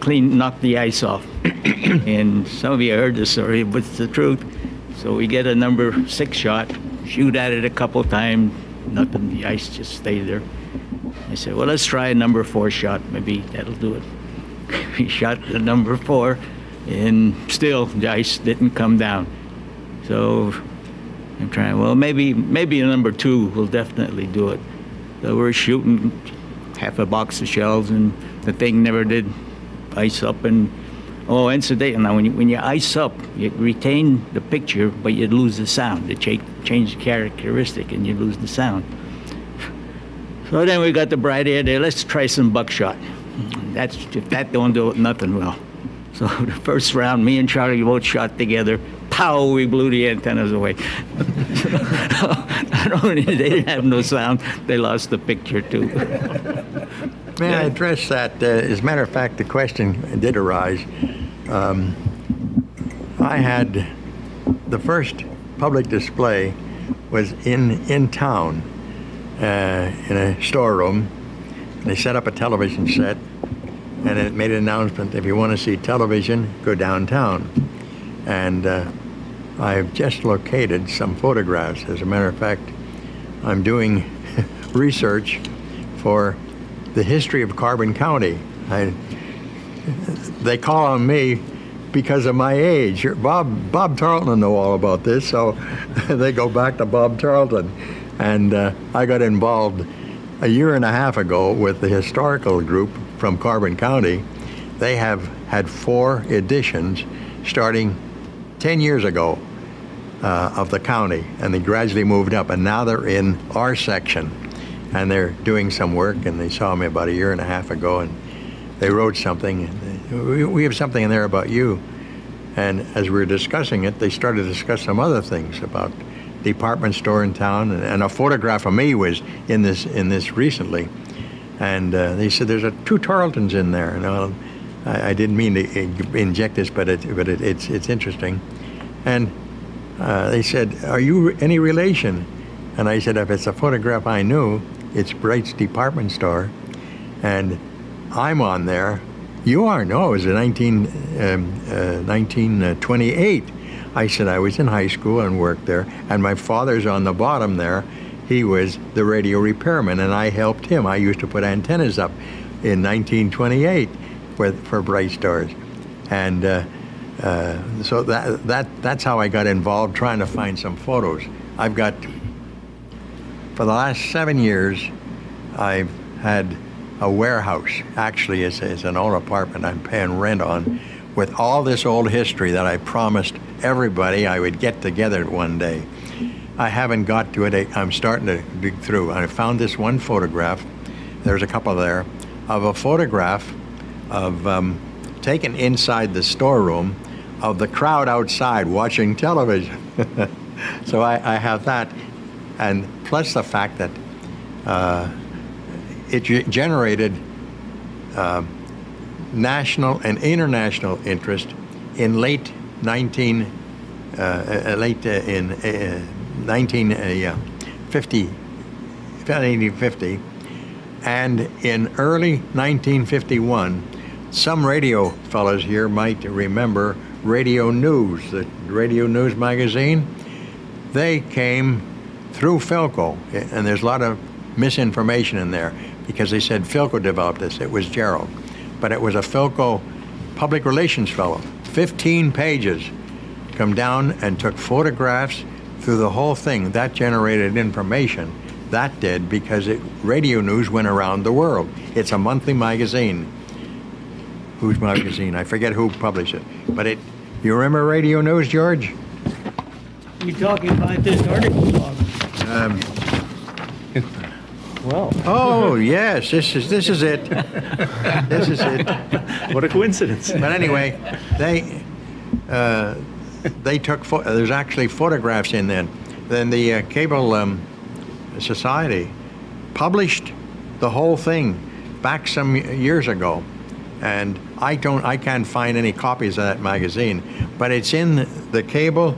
clean, knock the ice off. and some of you heard the story, but it's the truth. So we get a number six shot, shoot at it a couple times, nothing. The ice just stayed there. I said, well, let's try a number four shot. Maybe that'll do it. we shot the number four, and still the ice didn't come down. So I'm trying. Well, maybe maybe a number two will definitely do it. So we're shooting half a box of shells, and the thing never did ice up. And oh, incidentally, now when you, when you ice up, you retain the picture, but you lose the sound. It cha- change the characteristic, and you lose the sound. So then we got the bright idea. Let's try some buckshot. That's if that don't do it, nothing will. So the first round, me and Charlie both shot together. Pow! We blew the antennas away. Not only didn't have no sound, they lost the picture too. May I address that? Uh, as a matter of fact, the question did arise. Um, I had the first public display was in in town uh, in a storeroom. They set up a television set, and it made an announcement: if you want to see television, go downtown. And uh, I've just located some photographs. As a matter of fact, I'm doing research for the history of Carbon County. I, they call on me because of my age. Bob Bob Tarlton know all about this, so they go back to Bob Tarlton. And uh, I got involved a year and a half ago with the historical group from Carbon County. They have had four editions starting 10 years ago uh, of the county, and they gradually moved up, and now they're in our section, and they're doing some work, and they saw me about a year and a half ago, and they wrote something. we have something in there about you. And as we were discussing it, they started to discuss some other things about department store in town, and, and a photograph of me was in this in this recently. And uh, they said there's a, two Tarltons in there. And uh, I, I didn't mean to inject this, but it, but it, it's it's interesting. And uh, they said, "Are you any relation?" And I said, "If it's a photograph I knew, it's Bright's department store, and I'm on there. You are no, it was 19, um, uh, 1928. I said I was in high school and worked there, and my father's on the bottom there. He was the radio repairman, and I helped him. I used to put antennas up in 1928 for, for Bright Stars, and uh, uh, so that that that's how I got involved trying to find some photos. I've got for the last seven years, I've had a warehouse. Actually, it's, it's an old apartment I'm paying rent on with all this old history that I promised everybody I would get together one day. I haven't got to it. I'm starting to dig through. I found this one photograph, there's a couple there, of a photograph of um, taken inside the storeroom of the crowd outside watching television. so I, I have that, and plus the fact that uh, it generated uh, national and international interest in late 19 uh, uh, late uh, in uh, 1950 1950 and in early 1951 some radio fellows here might remember radio news the radio news magazine they came through Philco, and there's a lot of misinformation in there because they said Philco developed this. It was Jerrold, but it was a Philco public relations fellow. 15 pages, come down and took photographs through the whole thing. That generated information. That did because it, radio news went around the world. It's a monthly magazine. Whose magazine? I forget who published it, but it. You remember radio news, George? You talking about this article, Um, Well, Oh yes, this is this is it. This is it. what a coincidence. But anyway, they uh, they took there's actually photographs in then. Then the uh, cable um, society published the whole thing back some years ago, and I don't I can't find any copies of that magazine, but it's in the cable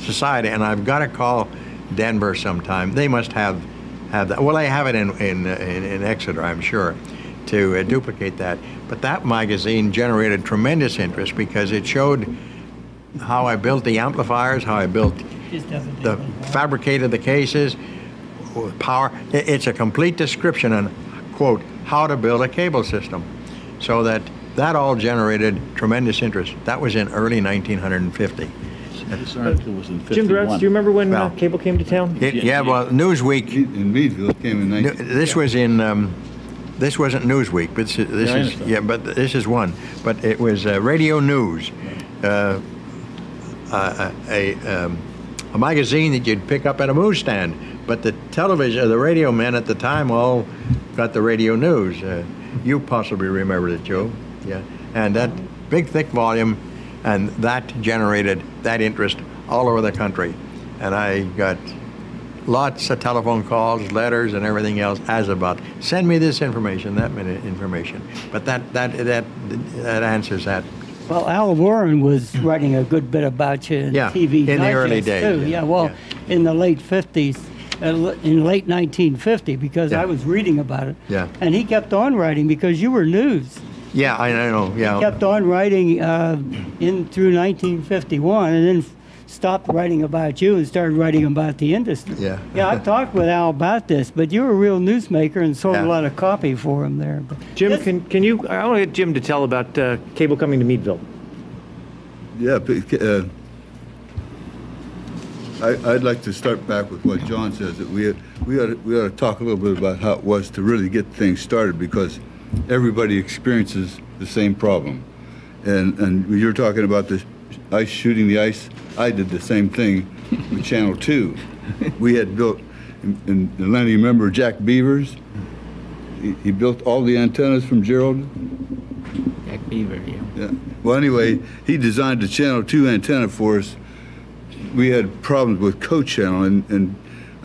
society, and I've got to call Denver sometime. They must have have that. Well, they have it in in in, in Exeter, I'm sure, to uh, duplicate that. But that magazine generated tremendous interest because it showed how I built the amplifiers, how I built the fabricated the cases, power. It's a complete description on quote how to build a cable system, so that that all generated tremendous interest. That was in early 1950. This article was in 51. Jim Duretz, do you remember when uh, Well- cable came to town? It, yeah, well, Newsweek. In Meadville, it came in No, 19... This was in, um, this wasn't Newsweek, but this is, this Yeah, I is understand. yeah, but this is one. But it was uh, Radio News, uh, uh, a, um, a magazine that you'd pick up at a news stand. But the television, the radio men at the time all got the radio news. Uh, you possibly remember it, Joe. Yeah, and that big, thick volume, and that generated that interest all over the country. And I got lots of telephone calls, letters, and everything else as about send me this information, that minute information. But that that that that answers that. Well, Al Warren was writing a good bit about you in Yeah, TV in the early days, Too. yeah, Yeah, well, yeah. in the late 50s, uh, in late 1950, because. I was reading about it. Yeah. And he kept on writing because you were news. Yeah, I know. Yeah, kept on writing uh, in through 1951, and then stopped writing about you and started writing about the industry. Yeah. Yeah, I've talked with Al about this, but you were a real newsmaker and sold Yeah. a lot of copy for him there. But Jim, can, can you, I want to get Jim to tell about uh, cable coming to Meadville. Yeah, but, uh, I, I'd like to start back with what John says, that we, we ought, to- we ought to talk a little bit about how it was to really get things started, because everybody experiences the same problem. And, and you're talking about the ice shooting the ice, I did the same thing with Channel 2. We had built, and, Lenny, you remember Jack Beavers? He, he built all the antennas from Jerrold. Jack Beaver, yeah. Yeah. Well, anyway, he designed the Channel 2 antenna for us. We had problems with co-channel, and, and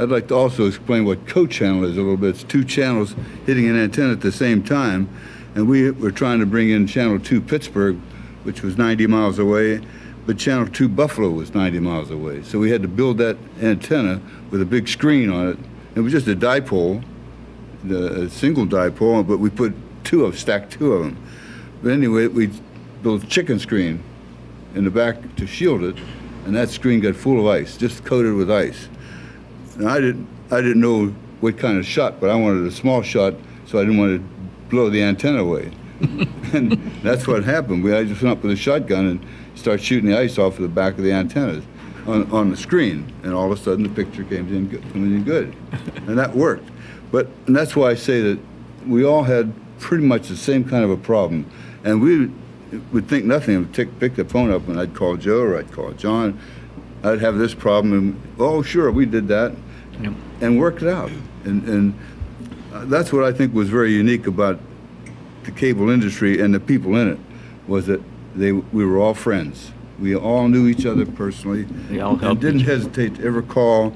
I'd like to also explain what co-channel is a little bit. It's two channels hitting an antenna at the same time, and we were trying to bring in Channel 2 Pittsburgh, which was 90 miles away, but Channel 2 Buffalo was 90 miles away. So we had to build that antenna with a big screen on it. It was just a dipole, a single dipole, but we put two of, stacked two of them. But anyway, we built a chicken screen in the back to shield it, and that screen got full of ice, just coated with ice. And I didn't, I didn't know what kind of shot, but I wanted a small shot, so I didn't want to blow the antenna away. and that's what happened. We, I just went up with a shotgun and started shooting the ice off of the back of the antennas on, on the screen, and all of a sudden the picture came in, good- came in good, and that worked. But and that's why I say that we all had pretty much the same kind of a problem, and we would think nothing of pick, pick the phone up and I'd call Joe or I'd call John. I'd have this problem, and oh sure, we did that, Yep. and worked it out. And and uh, that's what I think was very unique about the cable industry and the people in it was that they we were all friends. We all knew each other personally. We all and helped didn't each other. hesitate to ever call,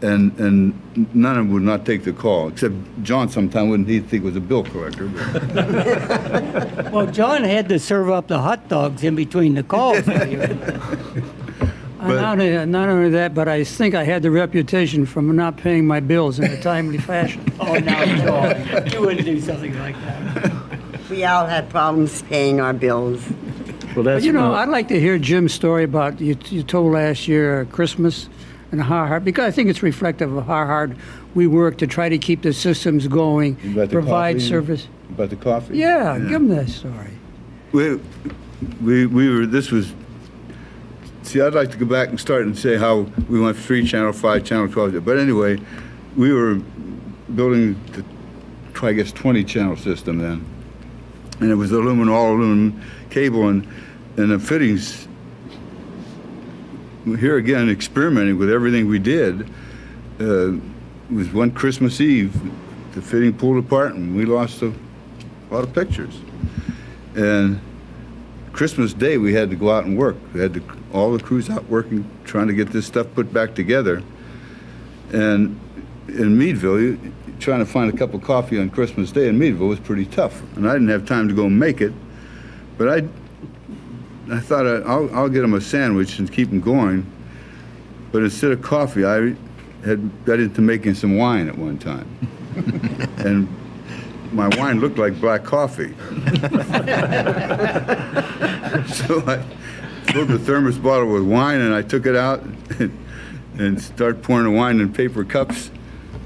and and none of them would not take the call. Except John, sometimes wouldn't he think it was a bill collector. Well, John had to serve up the hot dogs in between the calls. Uh, Not only, not only that, but I think I had the reputation from not paying my bills in a timely fashion. oh, now, John, you wouldn't do something like that. We all had problems paying our bills. Well, But that's you know, not- I'd like to hear Jim's story about you. You told last year uh, Christmas and how hard because I think it's reflective of how hard we work to try to keep the systems going, About provide coffee? service. about the coffee. Yeah, give him that story. We, we, we were, this was, see, I'd like to go back and start and say how we went three channel, five channel, 12. But anyway, we were building the, I guess, 20 channel system then. And it was aluminum, all aluminum cable and, and the fittings. Here again, experimenting with everything we did. Uh, it was one Christmas Eve, the fitting pulled apart and we lost a lot of pictures. And Christmas Day, we had to go out and work. We had to, all the crews out working, trying to get this stuff put back together. And in Meadville, you, trying to find a cup of coffee on Christmas Day in Meadville was pretty tough. And I didn't have time to go make it, but I, I thought I, I'll, I'll get them a sandwich and keep them going. But instead of coffee, I had got into making some wine at one time. and my wine looked like black coffee. so I filled the thermos bottle with wine and I took it out and, and started pouring the wine in paper cups.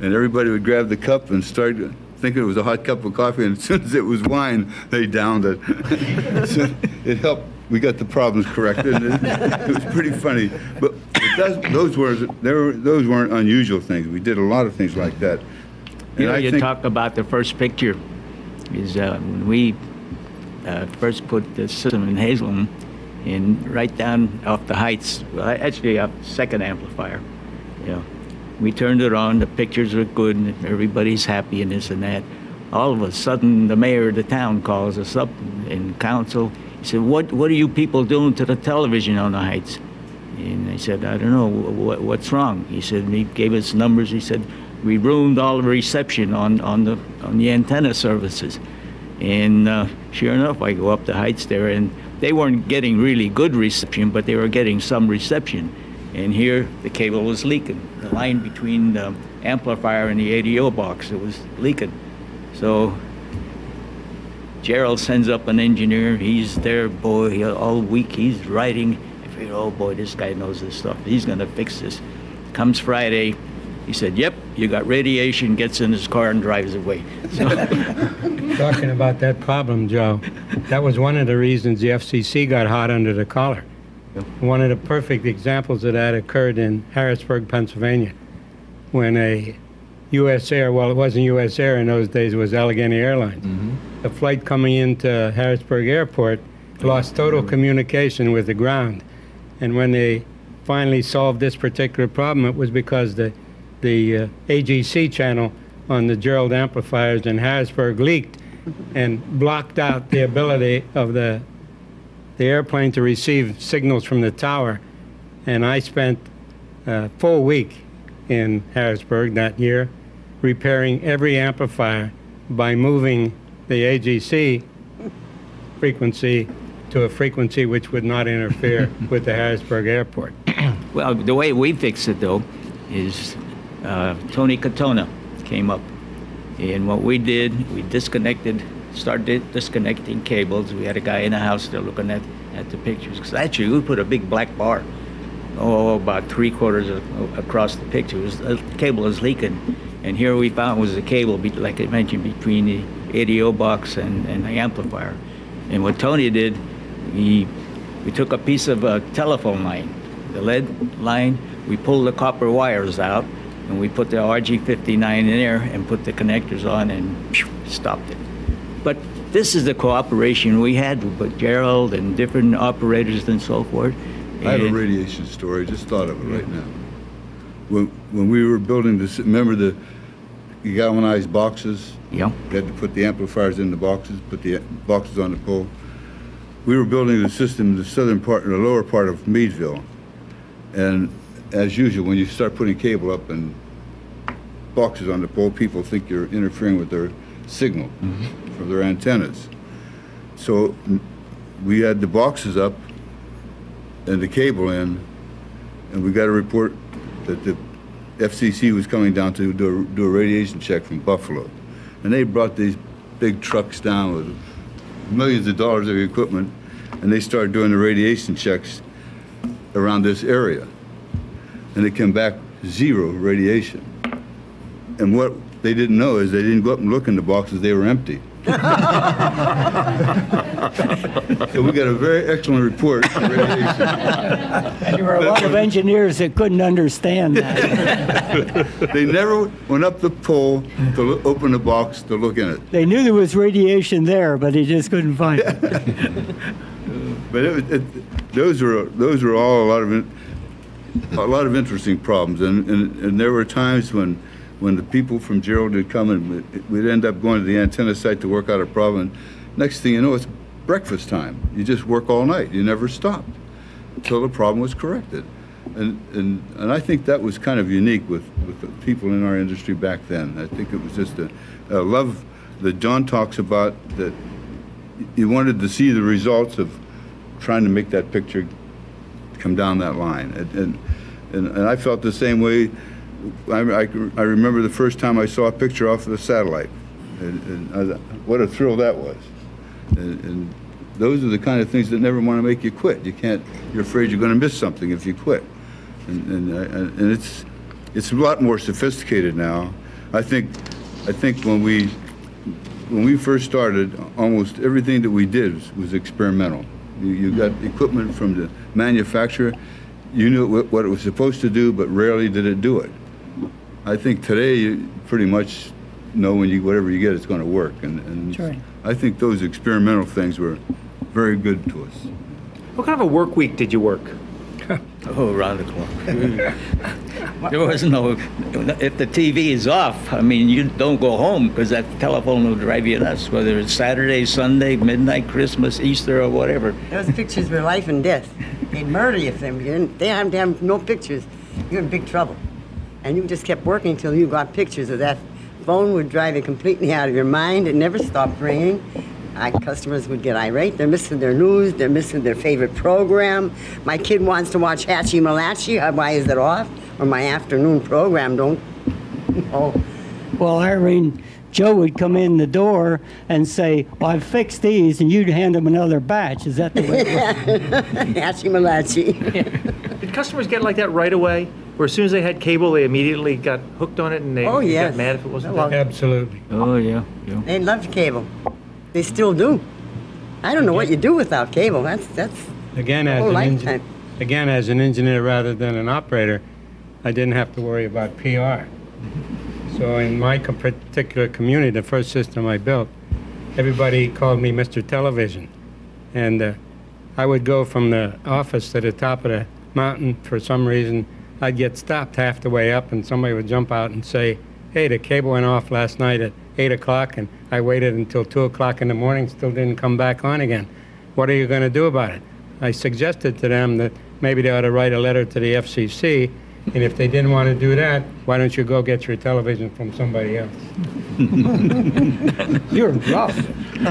And everybody would grab the cup and start thinking it was a hot cup of coffee. And as soon as it was wine, they downed it. so it helped. We got the problems corrected. It, it was pretty funny. But does, those, were, there were, those weren't unusual things. We did a lot of things like that. You know, I you think- talk about the first picture is uh, when we uh, first put the system in Hazleton in right down off the heights, well, actually off the second amplifier. You know, we turned it on, the pictures look good, and everybody's happy and this and that. All of a sudden, the mayor of the town calls us up in council. He said, "What what are you people doing to the television on the heights?" And I said, I don't know, what, what's wrong? He said, he gave us numbers. He said, we ruined all the reception on, on, the, on the antenna services. And uh, sure enough, I go up the heights there, and they weren't getting really good reception, but they were getting some reception. And here, the cable was leaking. The line between the amplifier and the ADO box, it was leaking. So Jerrold sends up an engineer. He's there, boy, all week. He's writing. I figured, oh boy, this guy knows this stuff. He's gonna fix this. Comes Friday, he said, "Yep, you got radiation." Gets in his car and drives away. So, Talking about that problem, Joe, that was one of the reasons the FCC got hot under the collar. One of the perfect examples of that occurred in Harrisburg, Pennsylvania, when a U.S. Air, well, it wasn't U.S. Air in those days, it was Allegheny Airlines. Mm-hmm. The flight coming into Harrisburg Airport lost total communication with the ground. And when they finally solved this particular problem, it was because the the uh, AGC channel on the Jerrold amplifiers in Harrisburg leaked and blocked out the ability of the the airplane to receive signals from the tower. And I spent a full week in Harrisburg that year repairing every amplifier by moving the AGC frequency to a frequency which would not interfere with the Harrisburg airport. Well, the way we fix it though is uh, Tony Katona came up, and what we did, we disconnected, started disconnecting cables. We had a guy in the house there looking at, at the pictures. Because actually, we put a big black bar, oh, about three quarters of, across the picture. Was, the cable was leaking, and here we found was a cable, like I mentioned, between the ADO box and, and the amplifier. And what Tony did, he we took a piece of a telephone line, the lead line. We pulled the copper wires out, and we put the RG59 in there and put the connectors on and phew, stopped it. But this is the cooperation we had with Jerrold and different operators and so forth. I have a radiation story, just thought of it right now. When, when we were building this, remember the galvanized boxes? Yeah. You had to put the amplifiers in the boxes, put the boxes on the pole. We were building the system in the southern part, in the lower part of Meadville. And as usual, when you start putting cable up and boxes on the pole, people think you're interfering with their signal mm-hmm. for their antennas. So we had the boxes up and the cable in, and we got a report that the FCC was coming down to do a, do a radiation check from Buffalo. And they brought these big trucks down with millions of dollars of equipment, and they started doing the radiation checks around this area. And it came back zero radiation. And what they didn't know is they didn't go up and look in the boxes, they were empty. so we got a very excellent report on radiation. And there were a lot of engineers that couldn't understand that. they never went up the pole to open the box to look in it. They knew there was radiation there, but they just couldn't find it. But it, it, those were those were all a lot of a lot of interesting problems, and, and, and there were times when when the people from Jerrold would come and we'd- end up going to the antenna site to work out a problem. Next thing you know, it's breakfast time. You just work all night. You never stopped until the problem was corrected. And, and, and I think that was kind of unique with, with the people in our industry back then. I think it was just a, a love that John talks about that you wanted to see the results of trying to make that picture come down that line. And, and, and, and I felt the same way. I, I, I remember the first time I saw a picture off of the satellite. And, and I what a thrill that was. And, and those are the kind of things that never want to make you quit. You can't, you're afraid you're going to miss something if you quit. And, and, uh, and it's, it's a lot more sophisticated now. I think, I think when we, when we first started, almost everything that we did was, was experimental. You, you got equipment from the manufacturer, you knew what, what it was supposed to do, but rarely did it do it. I think today you pretty much know when you whatever you get, it's going to work, and, and That's right. I think those experimental things were very good to us. What kind of a work week did you work? Oh, round the clock. there was no, if the TV is off, I mean, you don't go home because that telephone will drive you nuts, whether it's Saturday, Sunday, midnight, Christmas, Easter, or whatever. Those pictures were life and death. They'd murder you if them. You didn't, they had to have no pictures. You're in big trouble. And you just kept working until you got pictures of that. Phone would drive you completely out of your mind. It never stopped ringing. Our customers would get irate. They're missing their news. They're missing their favorite program. My kid wants to watch Hatchie Malachi. Uh, Why is it off? Or my afternoon program don't. Oh, Well, Irene, Joe would come in the door and say, well, I've fixed these, and you'd hand him another batch. Is that the way it works? Hatchie Malachi. Did customers get like that right away? Where as soon as they had cable, they immediately got hooked on it and they Oh, yes. got mad if it wasn't Well, there? Absolutely. Oh, yeah, yeah. They loved cable. They still do. I don't know what you do without cable. That's that's Again, as whole an engi- lifetime. again as an engineer rather than an operator, I didn't have to worry about PR. So in my com- particular community, the first system I built, everybody called me Mr. Television. and uh, I would go from the office to the top of the mountain for some reason. I'd get stopped half the way up, and somebody would jump out and say, "Hey, the cable went off last night at eight o'clock, and I waited until two o'clock in the morning, still didn't come back on again. What are you going to do about it?" I suggested to them that maybe they ought to write a letter to the FCC, and if they didn't want to do that, why don't you go get your television from somebody else? You're rough. You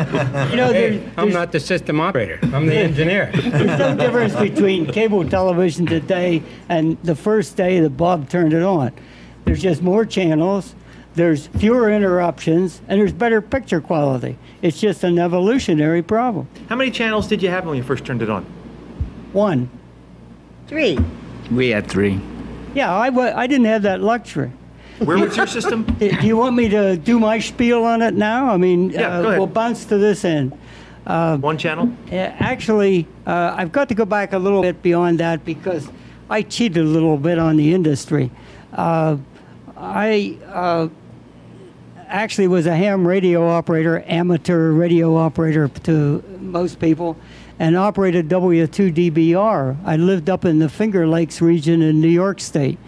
know, Hey, there, I'm not the system operator. I'm the engineer. there's no difference between cable television today and the first day that Bob turned it on. There's just more channels, there's fewer interruptions, and there's better picture quality. It's just an evolutionary problem. How many channels did you have when you first turned it on? One. Three. We had three. Yeah, I, I didn't have that luxury. Where was your system? Do you want me to do my spiel on it now? I mean, Yeah, uh, we'll bounce to this end. One channel? Uh, Actually, uh, I've got to go back a little bit beyond that because I cheated a little bit on the industry. Uh, I uh, actually was a ham radio operator, amateur radio operator to most people, and operated W2DBR. I lived up in the Finger Lakes region in New York State,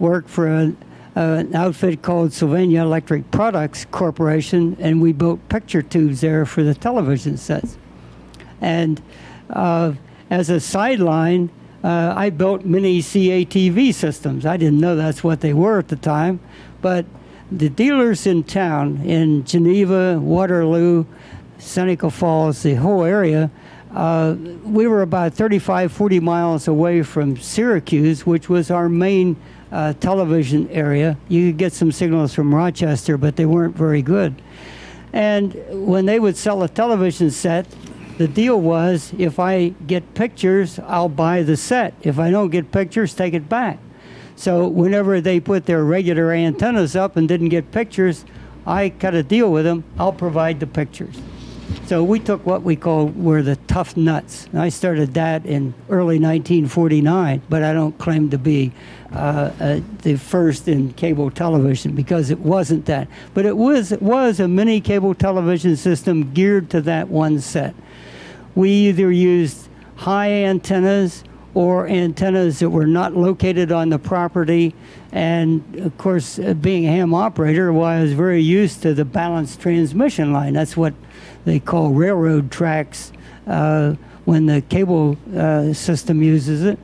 worked for a, an outfit called Sylvania Electric Products Corporation, and we built picture tubes there for the television sets. And uh, as a sideline, uh, I built mini CATV systems. I didn't know that's what they were at the time, but the dealers in town, in Geneva, Waterloo, Seneca Falls, the whole area, uh, we were about 35, 40 miles away from Syracuse, which was our main uh, television area. You could get some signals from Rochester, but they weren't very good. And when they would sell a television set, the deal was if I get pictures, I'll buy the set. If I don't get pictures, take it back. So whenever they put their regular antennas up and didn't get pictures, I cut a deal with them. I'll provide the pictures. So we took what we call were the tough nuts. And I started that in early 1949, but I don't claim to be uh, uh, the first in cable television because it wasn't that. But it was it was a mini cable television system geared to that one set. We either used high antennas or antennas that were not located on the property. And of course, uh, being a ham operator, well, I was very used to the balanced transmission line. That's what they call railroad tracks uh, when the cable uh, system uses it.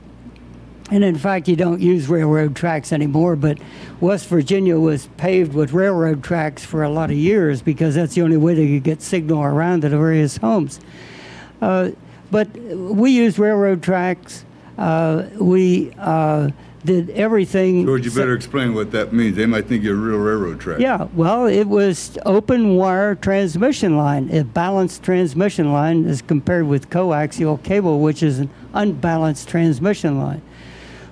And in fact, you don't use railroad tracks anymore, but West Virginia was paved with railroad tracks for a lot of years because that's the only way they could get signal around to the various homes. Uh, but we used railroad tracks. Uh, we uh, did everything. George, you better explain what that means. They might think you're a real railroad track. Yeah, well, it was open wire transmission line, a balanced transmission line as compared with coaxial cable, which is an unbalanced transmission line.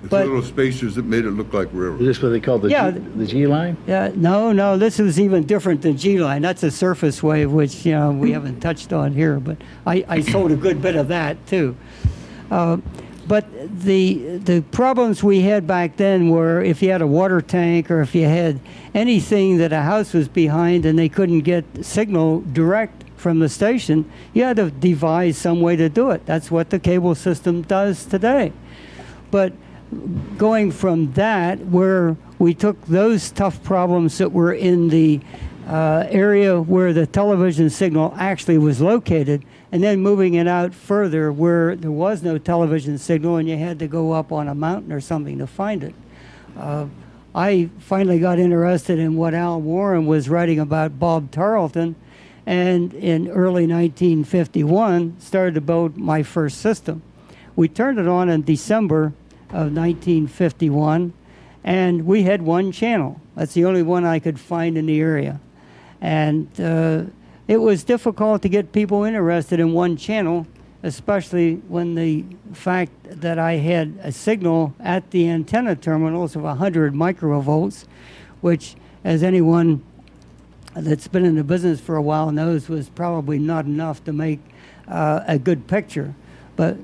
It's but- little spacers that made it look like railroad. Is railroad. this what they call the Yeah. G, the G line? Yeah, no, no, this is even different than G line. That's a surface wave, which you know we haven't touched on here, but I, I sold a good bit of that too. Uh, but the the problems we had back then were if you had a water tank or if you had anything that a house was behind and they couldn't get signal direct from the station, you had to devise some way to do it. That's what the cable system does today. But going from that, where we took those tough problems that were in the uh, area where the television signal actually was located, and then moving it out further where there was no television signal and you had to go up on a mountain or something to find it. Uh, I finally got interested in what Al Warren was writing about Bob Tarlton, and in early 1951 started to build my first system. We turned it on in December of 1951, and we had one channel. That's the only one I could find in the area. And uh, it was difficult to get people interested in one channel, especially when the fact that I had a signal at the antenna terminals of 100 microvolts, which, as anyone that's been in the business for a while knows, was probably not enough to make uh, a good picture. But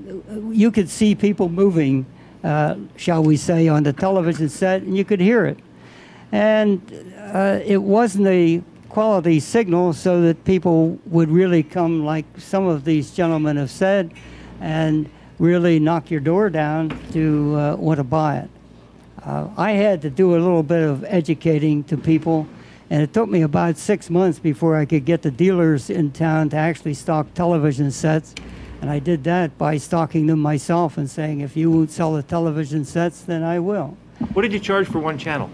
you could see people moving, uh, shall we say, on the television set, and you could hear it. And uh, it wasn't a quality signal so that people would really come, like some of these gentlemen have said, and really knock your door down to uh, want to buy it. Uh, I had to do a little bit of educating to people, and it took me about six months before I could get the dealers in town to actually stock television sets. And I did that by stocking them myself and saying, if you won't sell the television sets, then I will. What did you charge for one channel?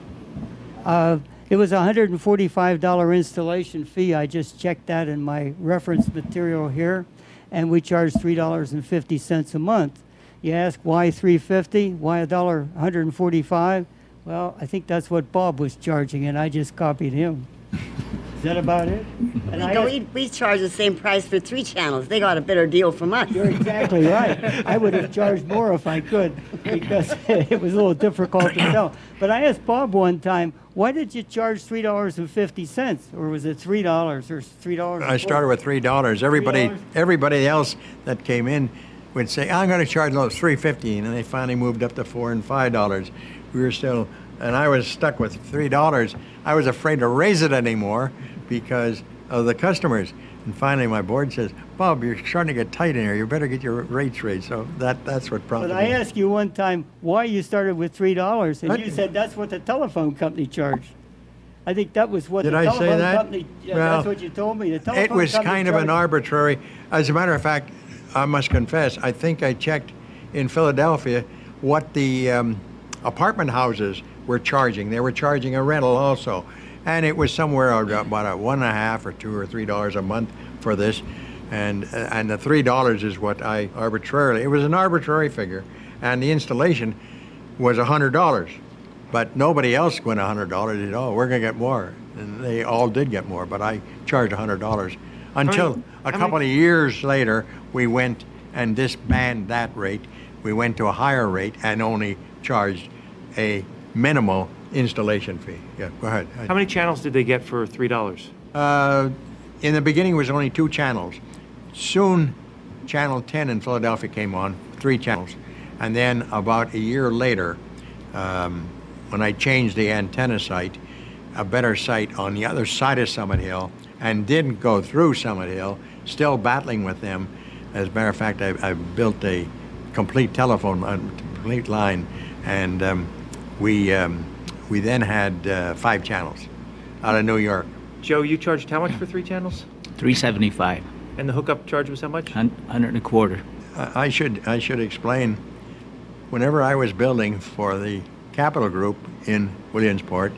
Uh, it was a $145 installation fee. I just checked that in my reference material here, and we charge $3.50 a month. You ask why 350? Why a dollar 145? Well, I think that's what Bob was charging, and I just copied him. Is that about it? And We, I go, asked- we, we charge the same price for three channels. They got a better deal from us. You're exactly right. I would have charged more if I could because it was a little difficult to sell. But I asked Bob one time, why did you charge three dollars and fifty cents, or was it three dollars or three dollars? I started with three dollars. Everybody, $3? everybody else that came in would say, "I'm going to charge those three fifty, and they finally moved up to four and five dollars. We were still, and I was stuck with three dollars. I was afraid to raise it anymore because of the customers. And finally, my board says, "Bob, you're starting to get tight in here. You better get your rates raised." So that that's what prompted But I me. asked you one time why you started with three dollars, and What? you said that's what the telephone company charged. I think that was what Did the I say telephone that? company. Yeah, Well, that's what you told me. The telephone It was company kind of an charged- arbitrary. As a matter of fact, I must confess, I think I checked in Philadelphia what the um, apartment houses were charging. They were charging a rental also, and it was somewhere about a one and a half or two or three dollars a month for this, and uh, and the three dollars is what I arbitrarily. It was an arbitrary figure, and the installation was a hundred dollars. But nobody else went a hundred dollars. Said, "Oh, we're gonna get more," and they all did get more. But I charged a hundred dollars until many- a couple many- of years later we went and disbanded that rate. We went to a higher rate and only charged a minimal installation fee. Yeah, go ahead. How many channels did they get for three dollars? Uh, in the beginning, it was only two channels. Soon, Channel 10 in Philadelphia came on, three channels. And then about a year later, um, when I changed the antenna site, a better site on the other side of Summit Hill, and didn't go through Summit Hill, still battling with them. As a matter of fact, I, I built a complete telephone, a complete line, and um, we, um, we then had uh, five channels out of New York. Joe, you charged how much for three channels? 375, And the hookup charge was how much? hun- 100 and a quarter. I I should, I should explain, whenever I was building for the Capital Group in Williamsport,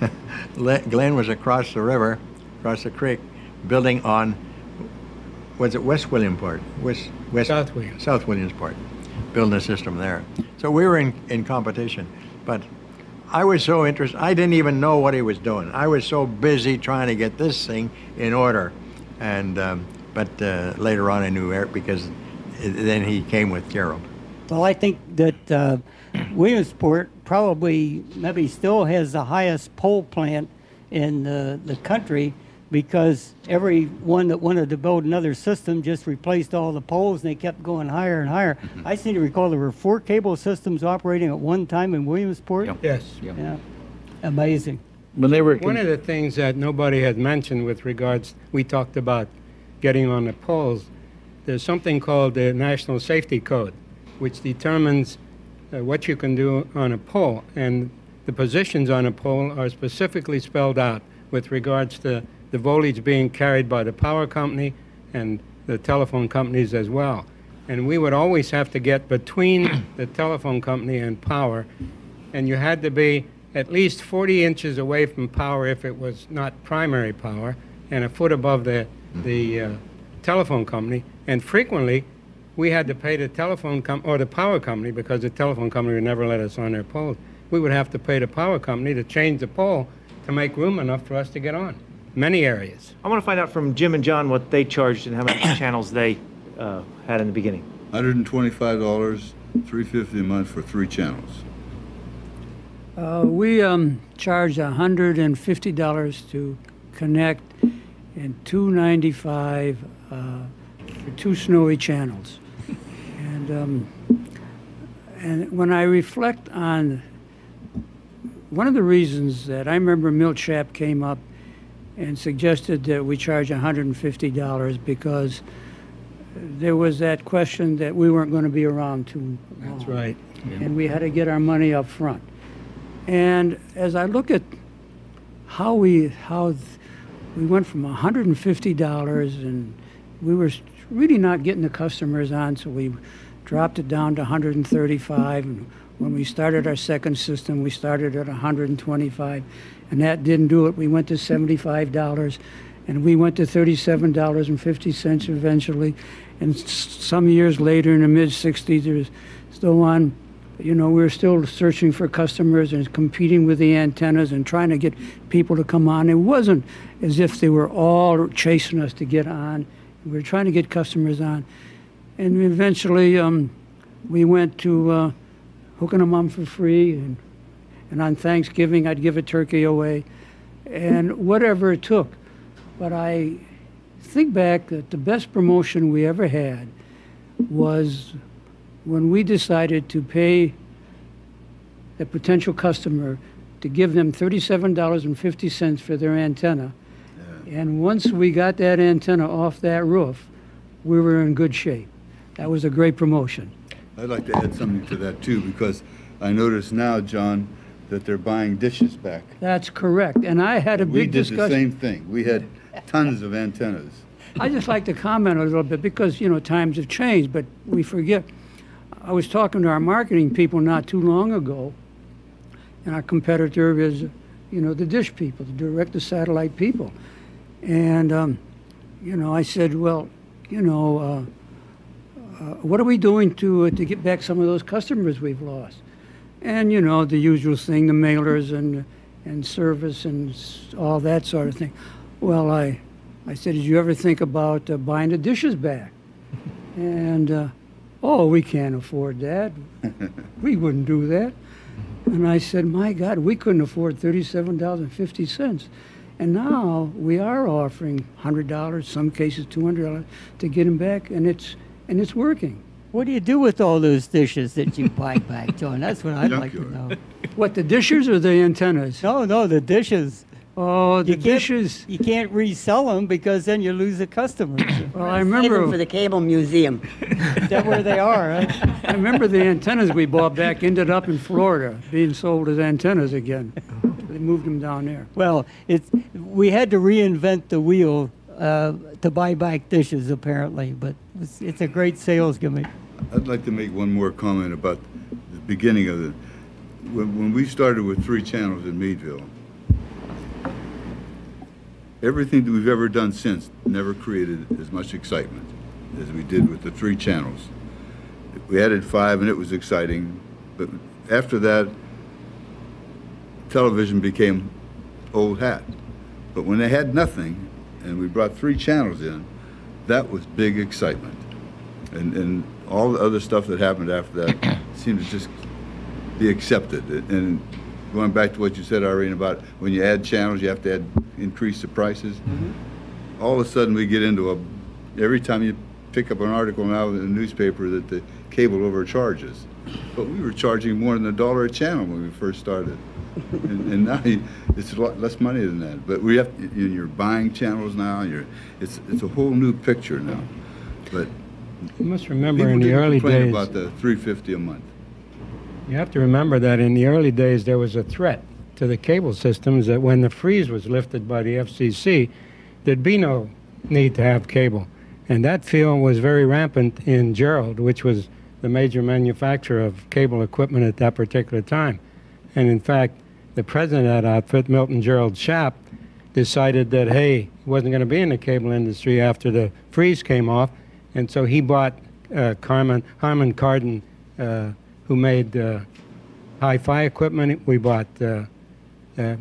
Glenn was across the river, across the creek, building on, was it West Williamsport? West, West. South William. South Williamsport, building a system there. So we were in, in competition, but I was so interested, I didn't even know what he was doing. I was so busy trying to get this thing in order. And, um, but uh, later on I knew Eric because then he came with Jerrold. Well, I think that uh, Williamsport probably maybe still has the highest pole plant in the, the country because everyone that wanted to build another system just replaced all the poles and they kept going higher and higher. I seem to recall there were four cable systems operating at one time in Williamsport. Yep. Yes. Yep. Yeah, amazing. When they were One of the things that nobody had mentioned with regards, we talked about getting on the poles. There's something called the National Safety Code, which determines uh, what you can do on a pole. And the positions on a pole are specifically spelled out with regards to the voltage being carried by the power company and the telephone companies as well. And we would always have to get between the telephone company and power and you had to be at least 40 inches away from power if it was not primary power, and a foot above the, the uh, telephone company. And frequently, we had to pay the telephone com- or the power company because the telephone company would never let us on their poles. We would have to pay the power company to change the pole to make room enough for us to get on. Many areas. I want to find out from Jim and John what they charged and how many channels they uh, had in the beginning. $125, 350 a month for three channels. Uh, we um, charge $150 to connect and 295 uh, for two snowy channels. And, um, and when I reflect on one of the reasons that I remember Milt Shapp came up and suggested that we charge $150 because there was that question that we weren't going to be around too long. That's right. And we had to get our money up front. And as I look at how we, how we went from $150 and we were really not getting the customers on, so we dropped it down to 135. And when we started our second system, we started at 125, and that didn't do it. We went to $75, and we went to $37.50 eventually. And some years later, in the mid 60s, there's still on. You know, we were still searching for customers and competing with the antennas and trying to get people to come on. It wasn't as if they were all chasing us to get on. We were trying to get customers on. And eventually, um, we went to uh, hooking them on for free. And, and on Thanksgiving, I'd give a turkey away. And whatever it took. But I think back that the best promotion we ever had was when we decided to pay the potential customer to give them $37.50 for their antenna. And once we got that antenna off that roof, we were in good shape. That was a great promotion. I'd like to add something to that too, because I notice now, John, that they're buying dishes back. That's correct. And I had a We big did the same thing. We had tons of antennas. I just like to comment a little bit because, you know, times have changed, but we forget. I was talking to our marketing people not too long ago, and our competitor is, you know, the dish people, the direct to satellite people. And, um, you know, I said, well, you know, uh, uh, what are we doing to, uh, to get back some of those customers we've lost? And, you know, the usual thing, the mailers and, and service and all that sort of thing. Well, I, I said, did you ever think about uh, buying the dishes back? And, uh, oh, we can't afford that. we wouldn't do that. And I said, my God, we couldn't afford $37.50. And now we are offering $100, some cases $200 to get them back, and it's, and it's working. What do you do with all those dishes that you buy back, John? That's what I'd like to know. What, the dishes or the antennas? No, no, the dishes. Oh, the You can't- dishes. You can't resell them because then you lose the customers. Well, I Save them remember. for the cable museum. Is that where they are? Right? I remember the antennas we bought back ended up in Florida, being sold as antennas again. They moved them down there. Well, it's we had to reinvent the wheel uh, to buy back dishes, apparently. But it's, it's a great sales gimmick. I'd like to make one more comment about the beginning of it. When, when we started with three channels in Meadville, everything that we've ever done since never created as much excitement as we did with the three channels. We added five and it was exciting, but after that, television became old hat. But when they had nothing and we brought three channels in, that was big excitement. And, and all the other stuff that happened after that seemed to just be accepted. And going back to what you said, Irene, about when you add channels, you have to add, increase the prices. Mm-hmm. All of a sudden, we get into a, every time you pick up an article now in the newspaper that the cable overcharges. But we were charging more than a dollar a channel when we first started. and, and now you, it's a lot less money than that. But we have, you- you're buying channels now. You're, it's, it's a whole new picture now. But You must remember people in the early days. about the 350 a month. You have to remember that in the early days there was a threat to the cable systems that when the freeze was lifted by the FCC, there'd be no need to have cable. And that fear was very rampant in Jerrold, which was the major manufacturer of cable equipment at that particular time. And in fact, the president of that outfit, Milton Jerrold Shapp, decided that, hey, he wasn't going to be in the cable industry after the freeze came off. And so he bought uh, Carmen, Harman Kardon, uh, who made uh, hi-fi equipment. We bought uh, uh,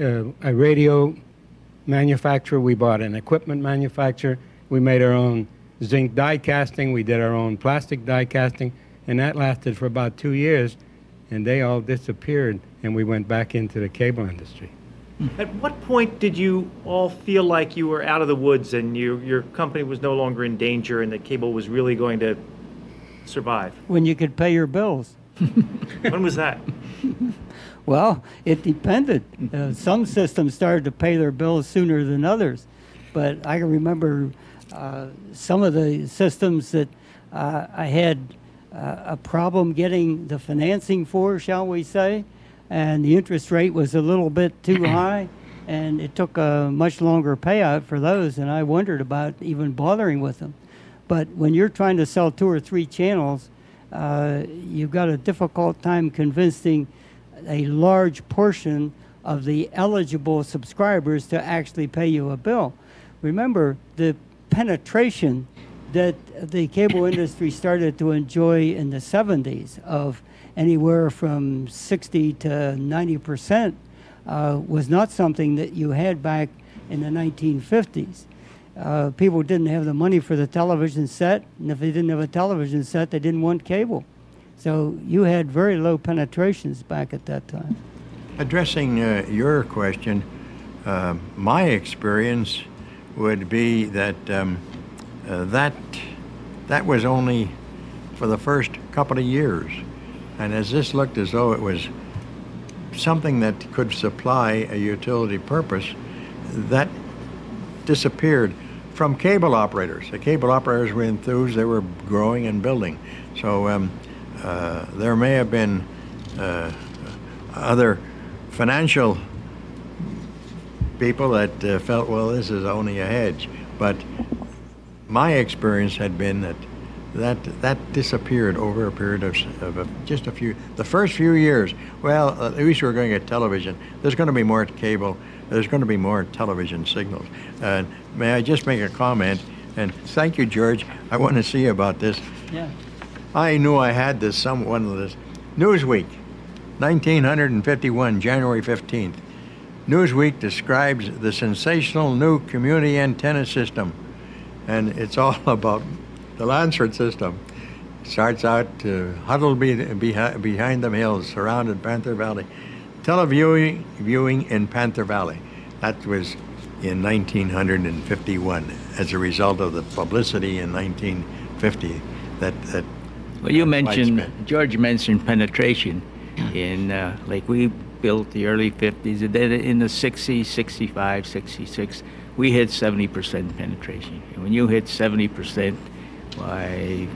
uh, a radio manufacturer. We bought an equipment manufacturer. We made our own zinc die casting. We did our own plastic die casting, and that lasted for about two years. And they all disappeared, and we went back into the cable industry. At what point did you all feel like you were out of the woods and you, your company was no longer in danger and that cable was really going to survive? When you could pay your bills. When was that? Well, it depended. Uh, some systems started to pay their bills sooner than others, but I can remember uh, some of the systems that uh, I had uh, a problem getting the financing for, shall we say, and the interest rate was a little bit too high, and it took a much longer payout for those, and I wondered about even bothering with them. But when you're trying to sell two or three channels, uh, you've got a difficult time convincing a large portion of the eligible subscribers to actually pay you a bill. Remember, the penetration that the cable industry started to enjoy in the 70s of anywhere from 60 to 90 percent uh, was not something that you had back in the 1950s. Uh, people didn't have the money for the television set, and if they didn't have a television set, they didn't want cable. So you had very low penetrations back at that time. Addressing uh, your question, uh, my experience would be that um, uh, that that was only for the first couple of years, and as this looked as though it was something that could supply a utility purpose, that disappeared from cable operators. The cable operators were enthused; they were growing and building. So um, uh, there may have been uh, other financial people that uh, felt, well, this is only a hedge. But my experience had been that that that disappeared over a period of, of a, just a few, the first few years. Well, at least we're going to get television. There's going to be more cable. There's going to be more television signals. And may I just make a comment? And thank you, George. I want to see about this. Yeah. I knew I had this some one of this. Newsweek, 1951, January 15th. Newsweek describes the sensational new community antenna system, and it's all about the Lansford system. Starts out uh, huddled be, behind, behind the hills, surrounded Panther Valley. Televiewing viewing in Panther Valley. That was in 1951 as a result of the publicity in 1950 that, that Well, you mentioned, widespread. George mentioned penetration in, uh, like we built the early 50s, and then in the 60s, 65, 66, we hit 70% penetration. And when you hit 70%, why,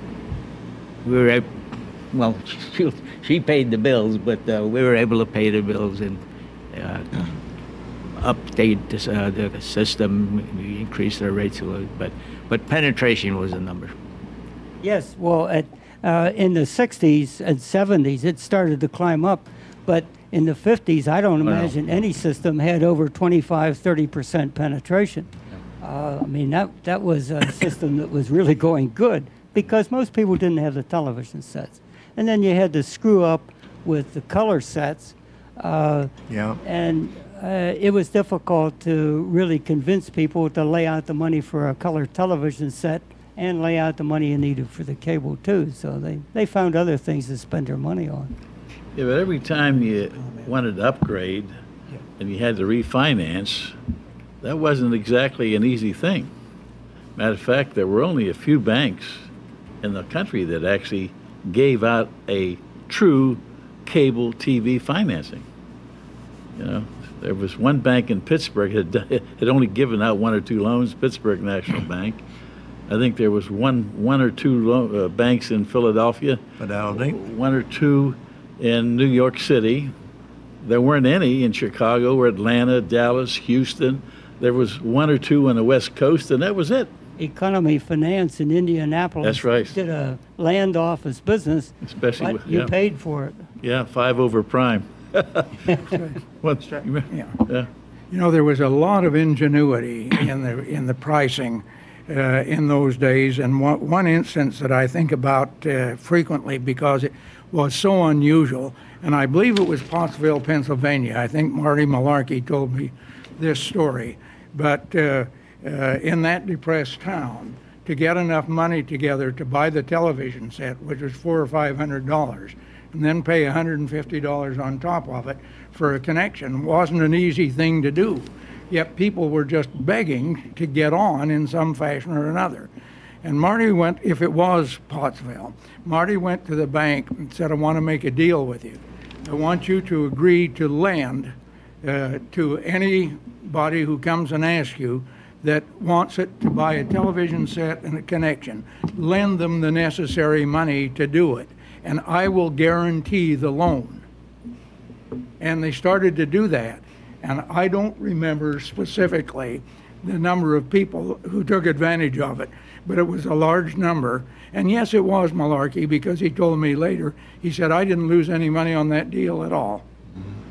we were, well, she, she paid the bills, but uh, we were able to pay the bills and uh, update this, uh, the system. We increased our rates a little, but, but penetration was the number. Yes, well, at, uh, in the 60s and 70s, it started to climb up. But in the 50s, I don't imagine any system had over 25, 30% penetration. Uh, I mean, that, that was a system that was really going good because most people didn't have the television sets. And then you had to screw up with the color sets. Uh, Yeah. and uh, it was difficult to really convince people to lay out the money for a color television set and lay out the money you needed for the cable too. So they, they found other things to spend their money on. Yeah, but every time you wanted to upgrade and you had to refinance, that wasn't exactly an easy thing. Matter of fact, there were only a few banks in the country that actually gave out a true cable TV financing. You know, there was one bank in Pittsburgh that had, had only given out one or two loans, Pittsburgh National Bank. I think there was one, one or two lo- uh, banks in Philadelphia Fidelity. one or two in New York City. There weren't any in Chicago or Atlanta, Dallas, Houston. There was one or two on the West Coast, and that was it. Economy Finance in Indianapolis That's right. did a land office business, Especially but with- you yeah. paid for it. Yeah, five over prime. What? you remember? Yeah. Yeah. You know, there was a lot of ingenuity in the in the pricing uh, in those days, and one, one instance that I think about uh, frequently because it was so unusual, and I believe it was Pottsville, Pennsylvania. I think Marty Malarkey told me this story, but uh, uh, in that depressed town, to get enough money together to buy the television set, which was four or five hundred dollars, and then pay $150 on top of it for a connection wasn't an easy thing to do. Yet people were just begging to get on in some fashion or another. And Marty went, if it was Pottsville, Marty went to the bank and said, I want to make a deal with you. I want you to agree to lend uh, to anybody who comes and asks you that wants it to buy a television set and a connection. Lend them the necessary money to do it, and I will guarantee the loan. And they started to do that. And I don't remember specifically the number of people who took advantage of it, but it was a large number. And yes, it was Malarkey because he told me later, he said, I didn't lose any money on that deal at all.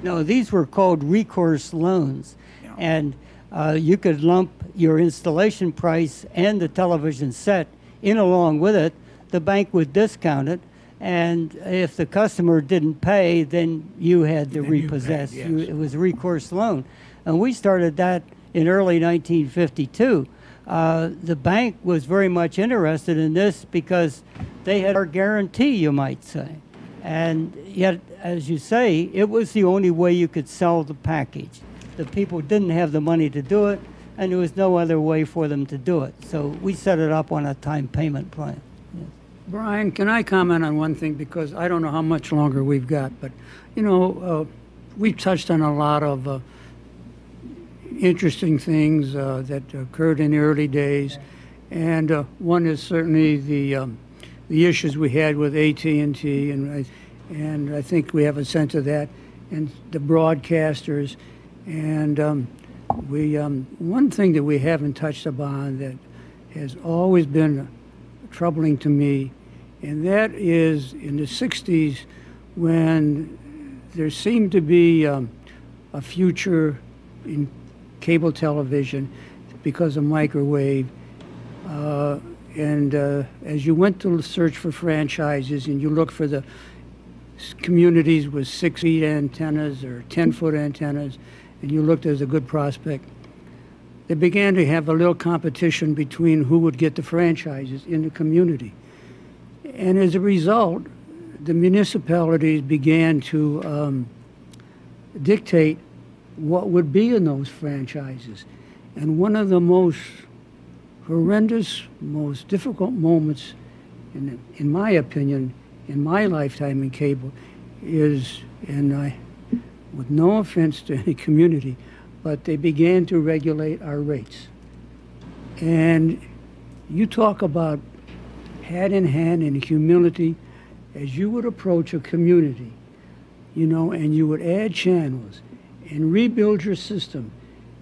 No, these were called recourse loans. And uh, you could lump your installation price and the television set in along with it. The bank would discount it. And if the customer didn't pay, then you had to Then you paid, repossess. You- yes. It was a recourse loan. And we started that in early 1952. Uh, the bank was very much interested in this because they had our guarantee, you might say. And yet, as you say, it was the only way you could sell the package. The people didn't have the money to do it, and there was no other way for them to do it. So we set it up on a time payment plan. Brian, can I comment on one thing because I don't know how much longer we've got, but you know, uh, we've touched on a lot of uh, interesting things uh, that occurred in the early days, and uh, one is certainly the um, the issues we had with AT and and I, think we have a sense of that, and the broadcasters, and um, we um, one thing that we haven't touched upon that has always been troubling to me, and that is in the 60s when there seemed to be um, a future in cable television because of microwave. Uh, and uh, as you went to search for franchises and you look for the communities with six feet antennas or 10 foot antennas, and you looked as a good prospect, they began to have a little competition between who would get the franchises in the community. And as a result, the municipalities began to um, dictate what would be in those franchises. And one of the most horrendous, most difficult moments, in, in my opinion, in my lifetime in cable, is, and I, with no offense to any community, but they began to regulate our rates. And you talk about hand in hand and humility as you would approach a community, you know, and you would add channels and rebuild your system.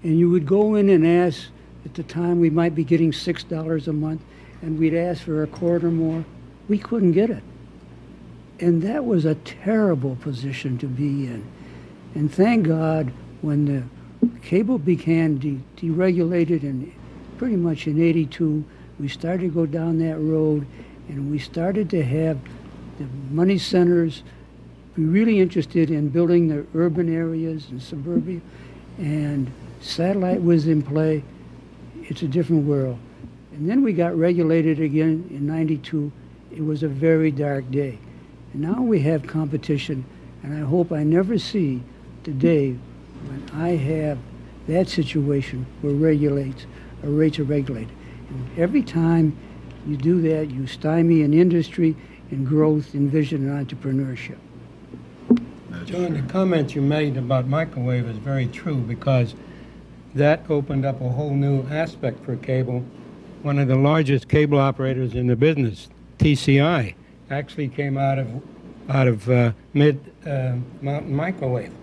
And you would go in and ask, at the time we might be getting $6 a month, and we'd ask for a quarter more. We couldn't get it. And that was a terrible position to be in. And thank God when the cable began de- deregulated and pretty much in 82, we started to go down that road and we started to have the money centers be really interested in building the urban areas and suburbia and satellite was in play. It's a different world. And then we got regulated again in 92. It was a very dark day. And now we have competition, and I hope I never see the day when I have that situation where regulates, or rates are regulated. And every time you do that, you stymie an industry and growth and vision and entrepreneurship. John, the comment you made about microwave is very true because that opened up a whole new aspect for cable. One of the largest cable operators in the business, TCI, actually came out of out of uh, mid uh, mountain microwave.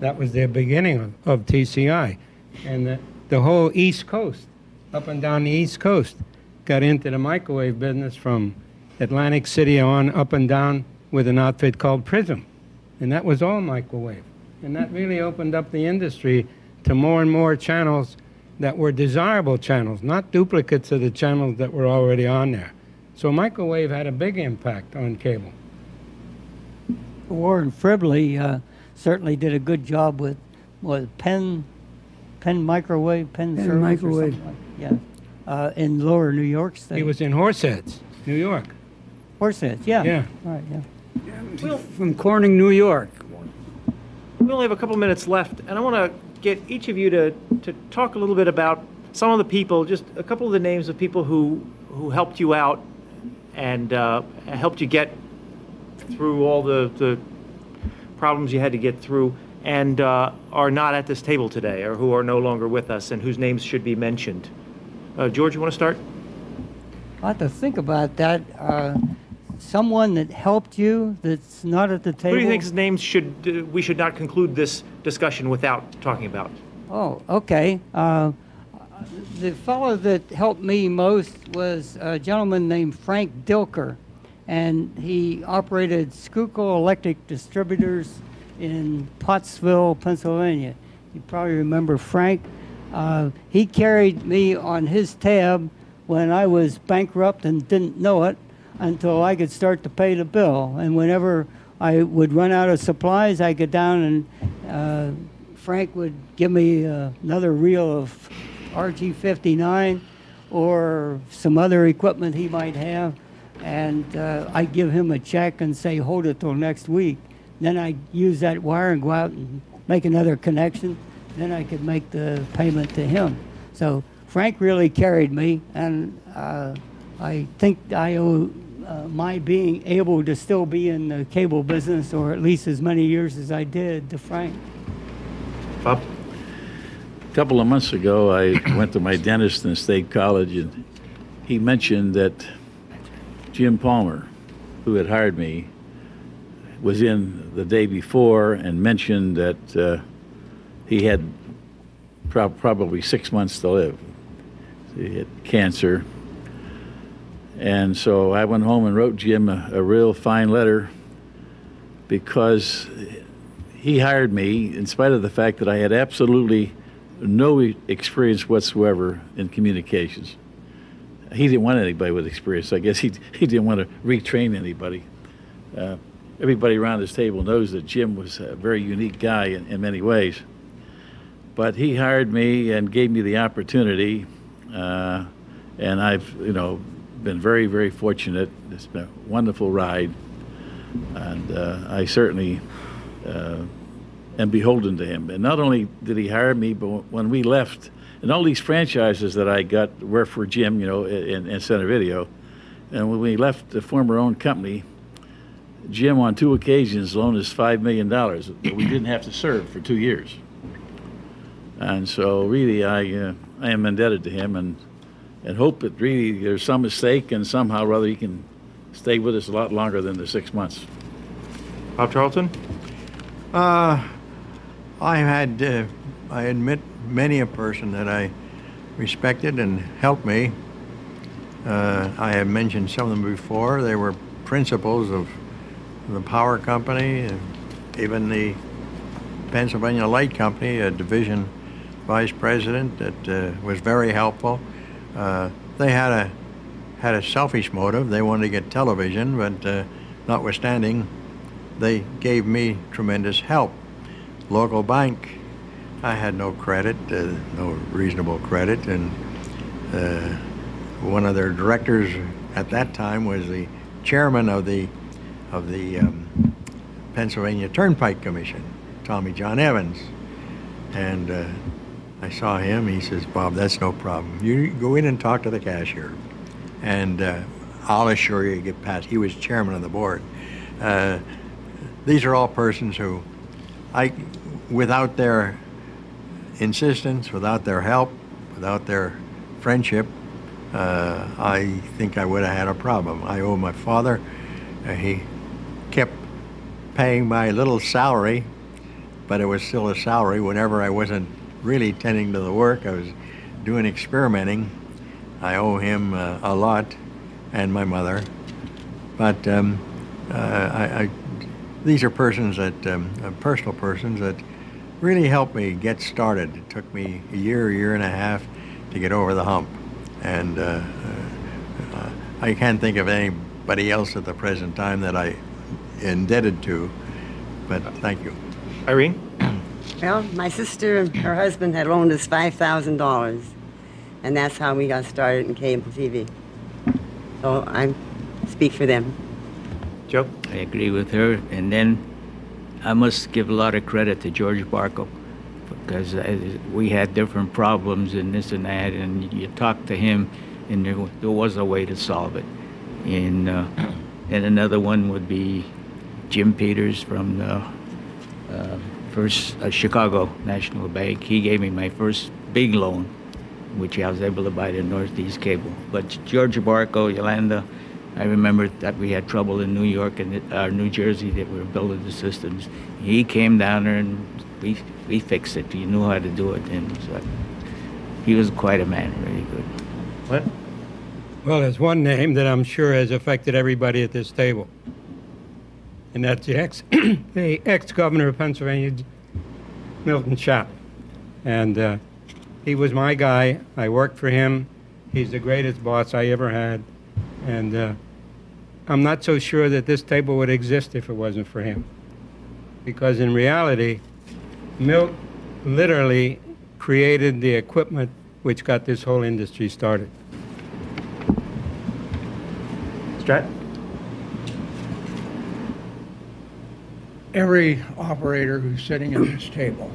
That was their beginning of, of TCI, and the, the whole East Coast, up and down the East Coast, got into the microwave business from Atlantic City on up and down with an outfit called Prism and that was all microwave. And that really opened up the industry to more and more channels that were desirable channels, not duplicates of the channels that were already on there. So microwave had a big impact on cable. Warren Fribley uh, certainly did a good job with was Penn, Penn microwave, Penn, Penn service or Microwave. something like- yeah, uh, in Lower New York State. He was in Horseheads, New York. Horseheads, yeah. Yeah. All right, yeah. From Corning, New York. We only have a couple minutes left, and I want to get each of you to, to talk a little bit about some of the people, just a couple of the names of people who, who helped you out and uh, helped you get through all the, the problems you had to get through, and uh, are not at this table today, or who are no longer with us, and whose names should be mentioned. Uh, George, you want to start? I have to think about that. Uh, someone that helped you that's not at the table. Who do you think's names should uh, we should not conclude this discussion without talking about? Oh, okay. The fellow that helped me most was a gentleman named Frank Dilker, and he operated Schuylkill Electric Distributors in Pottsville, Pennsylvania. You probably remember Frank. Uh, he carried me on his tab when I was bankrupt and didn't know it until I could start to pay the bill. And whenever I would run out of supplies, I'd go down and uh, Frank would give me uh, another reel of RG59 or some other equipment he might have. And uh, I'd give him a check and say, hold it till next week. Then I'd use that wire and go out and make another connection. Then I could make the payment to him. So Frank really carried me, and uh, I think I owe uh, my being able to still be in the cable business, or at least as many years as I did, to Frank. Bob? A couple of months ago, I went to my dentist in State College, and he mentioned that Jim Palmer, who had hired me, was in the day before and mentioned that uh, he had prob- probably six months to live. He had cancer. And so I went home and wrote Jim a, a real fine letter because he hired me in spite of the fact that I had absolutely no experience whatsoever in communications. He didn't want anybody with experience. I guess he, he didn't want to retrain anybody. Uh, everybody around this table knows that Jim was a very unique guy in, in many ways. But he hired me and gave me the opportunity, uh, and I've you know been very very fortunate. It's been a wonderful ride, and uh, I certainly am beholden to him. And not only did he hire me, but when we left, and all these franchises that I got were for Jim, you know, in, in Centre Video. And when we left the former owned company, Jim on two occasions loaned us $5 million that we didn't have to serve for two years. And so really I, uh, I am indebted to him and, and hope that really there's some mistake and somehow or other he can stay with us a lot longer than the six months. Bob Tarlton? Uh, I had, uh, I admit, many a person that I respected and helped me. Uh, I have mentioned some of them before. They were principals of the power company, even the Pennsylvania Light Company, a division vice president that uh, was very helpful. Uh, they had a had a selfish motive. They wanted to get television, but uh, notwithstanding, they gave me tremendous help. Local bank, I had no credit, uh, no reasonable credit, and uh, one of their directors at that time was the chairman of the of the um, Pennsylvania Turnpike Commission, Tommy John Evans, and uh, I saw him. He says, "Bob, that's no problem. You go in and talk to the cashier, and uh, I'll assure you, you get past." He was chairman of the board. Uh, these are all persons who, I, without their insistence, without their help, without their friendship, uh, I think I would have had a problem. I owe my father. Uh, he kept paying my little salary, but it was still a salary whenever I wasn't really tending to the work. I was doing experimenting. I owe him uh, a lot, and my mother. But um, uh, I, I, these are persons that, um, uh, personal persons that really helped me get started. It took me a year, a year and a half to get over the hump. And uh, uh, I can't think of anybody else at the present time that I indebted to, but thank you. Irene? Well, my sister and her husband had loaned us $5,000, and that's how we got started in cable TV. So I speak for them. Joe? I agree with her. And then I must give a lot of credit to George Barco because we had different problems and this and that, and you talked to him, and there, there was a way to solve it. And uh, and another one would be Jim Peters from the uh, First uh, Chicago National Bank. He gave me my first big loan, which I was able to buy the Northeast Cable. But George Barco, Yolanda, I remember that we had trouble in New York and uh, New Jersey that we were building the systems. He came down there and we we fixed it. He knew how to do it, and so he was quite a man, really good. What? Well, there's one name that I'm sure has affected everybody at this table, and that's the ex, the ex-governor of Pennsylvania, Milton Shapp. And uh, he was my guy. I worked for him. He's the greatest boss I ever had, and uh, I'm not so sure that this table would exist if it wasn't for him. Because in reality, Milt literally created the equipment which got this whole industry started. Strat? Every operator who's sitting at this table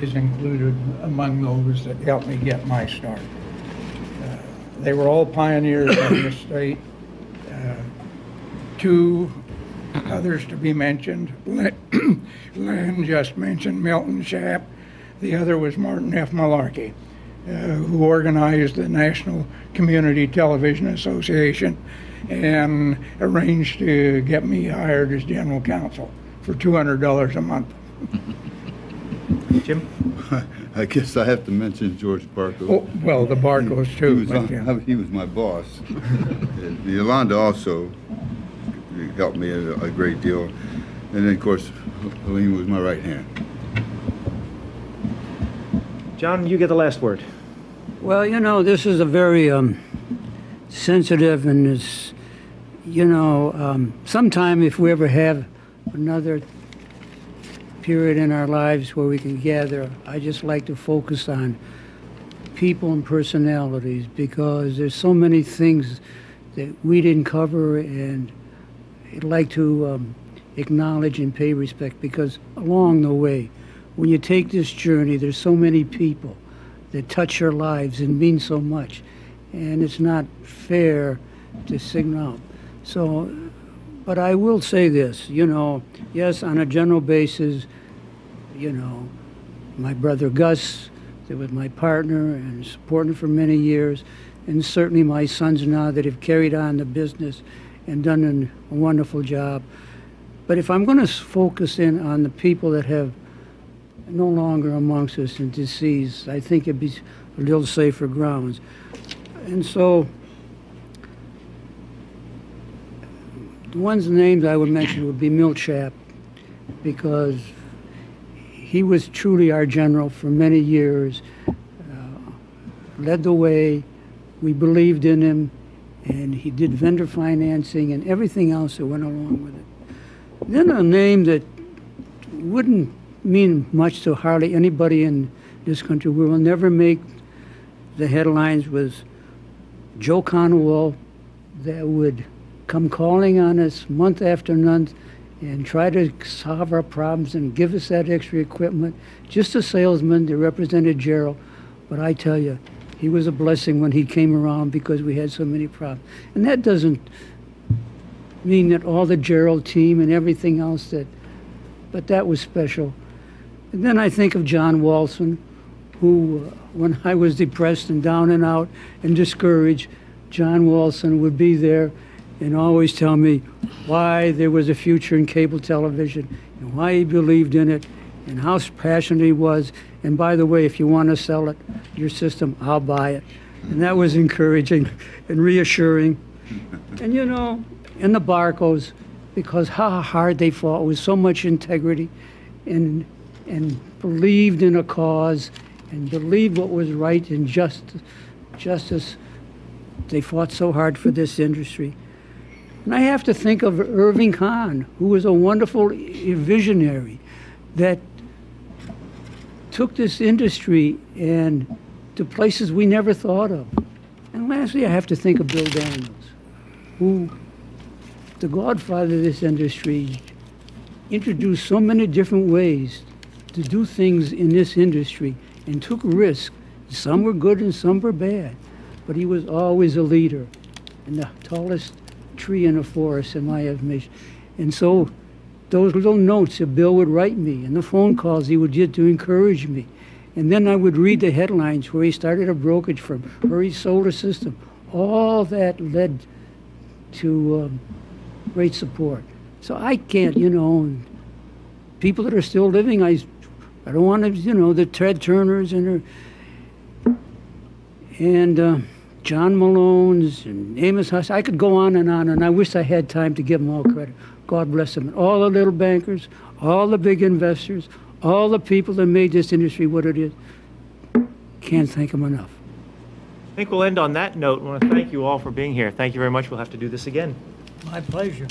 is included among those that helped me get my start. Uh, They were all pioneers in this state. Two others to be mentioned, Len Len just mentioned Milton Shapp. The other was Martin F. Malarkey, uh, who organized the National Community Television Association and arranged to get me hired as general counsel for $200 a month. Jim? I guess I have to mention George Barco. Oh, well, the Barcos He too. was, on- yeah. he was my boss. Yolanda also helped me a, a great deal. And then, of course, Helene was my right hand. John, you get the last word. Well, you know, this is a very um, sensitive and it's, you know, um, sometime if we ever have another period in our lives where we can gather, I just like to focus on people and personalities because there's so many things that we didn't cover and I'd like to um, acknowledge and pay respect because along the way, when you take this journey, there's so many people that touch your lives and mean so much. And it's not fair to signal out. So, but I will say this, you know, yes, on a general basis, you know, my brother Gus, that was my partner and supporting for many years, and certainly my sons now that have carried on the business and done an- a wonderful job. But if I'm going to focus in on the people that have no longer amongst us and deceased, I think it'd be a little safer grounds. And so, the ones names I would mention would be Milt Shapp, because he was truly our general for many years, uh, led the way, we believed in him, and he did vendor financing and everything else that went along with it. Then a name that wouldn't mean much to hardly anybody in this country. We will never make the headlines was Joe Conwell that would come calling on us month after month and try to solve our problems and give us that extra equipment. Just a salesman that represented Jerrold. But I tell you, he was a blessing when he came around because we had so many problems. And that doesn't mean that all the Jerrold team and everything else that, but that was special. And then I think of John Walson, who, uh, when I was depressed and down and out and discouraged, John Walson would be there and always tell me why there was a future in cable television and why he believed in it and how passionate he was. And by the way, if you want to sell it, your system, I'll buy it. And that was encouraging and reassuring. And you know, and the Barcos, because how hard they fought with so much integrity and and believed in a cause and believed what was right and just justice. They fought so hard for this industry. And I have to think of Irving Kahn, who was a wonderful visionary that took this industry and to places we never thought of. And lastly, I have to think of Bill Daniels, who, the godfather of this industry, introduced so many different ways to do things in this industry and took risks. Some were good and some were bad, but he was always a leader and the tallest tree in the forest, in my estimation. And so those little notes that Bill would write me and the phone calls he would get to encourage me. And then I would read the headlines where he started a brokerage firm, Hurry Solar System. All that led to um, great support. So I can't, you know, people that are still living, I, I don't want to, you know, the Ted Turners and their, and uh, John Malone's and Amos Huss. I could go on and on, and I wish I had time to give them all credit. God bless them. And all the little bankers, all the big investors, all the people that made this industry what it is. Can't thank them enough. I think we'll end on that note. I want to thank you all for being here. Thank you very much. We'll have to do this again. My pleasure.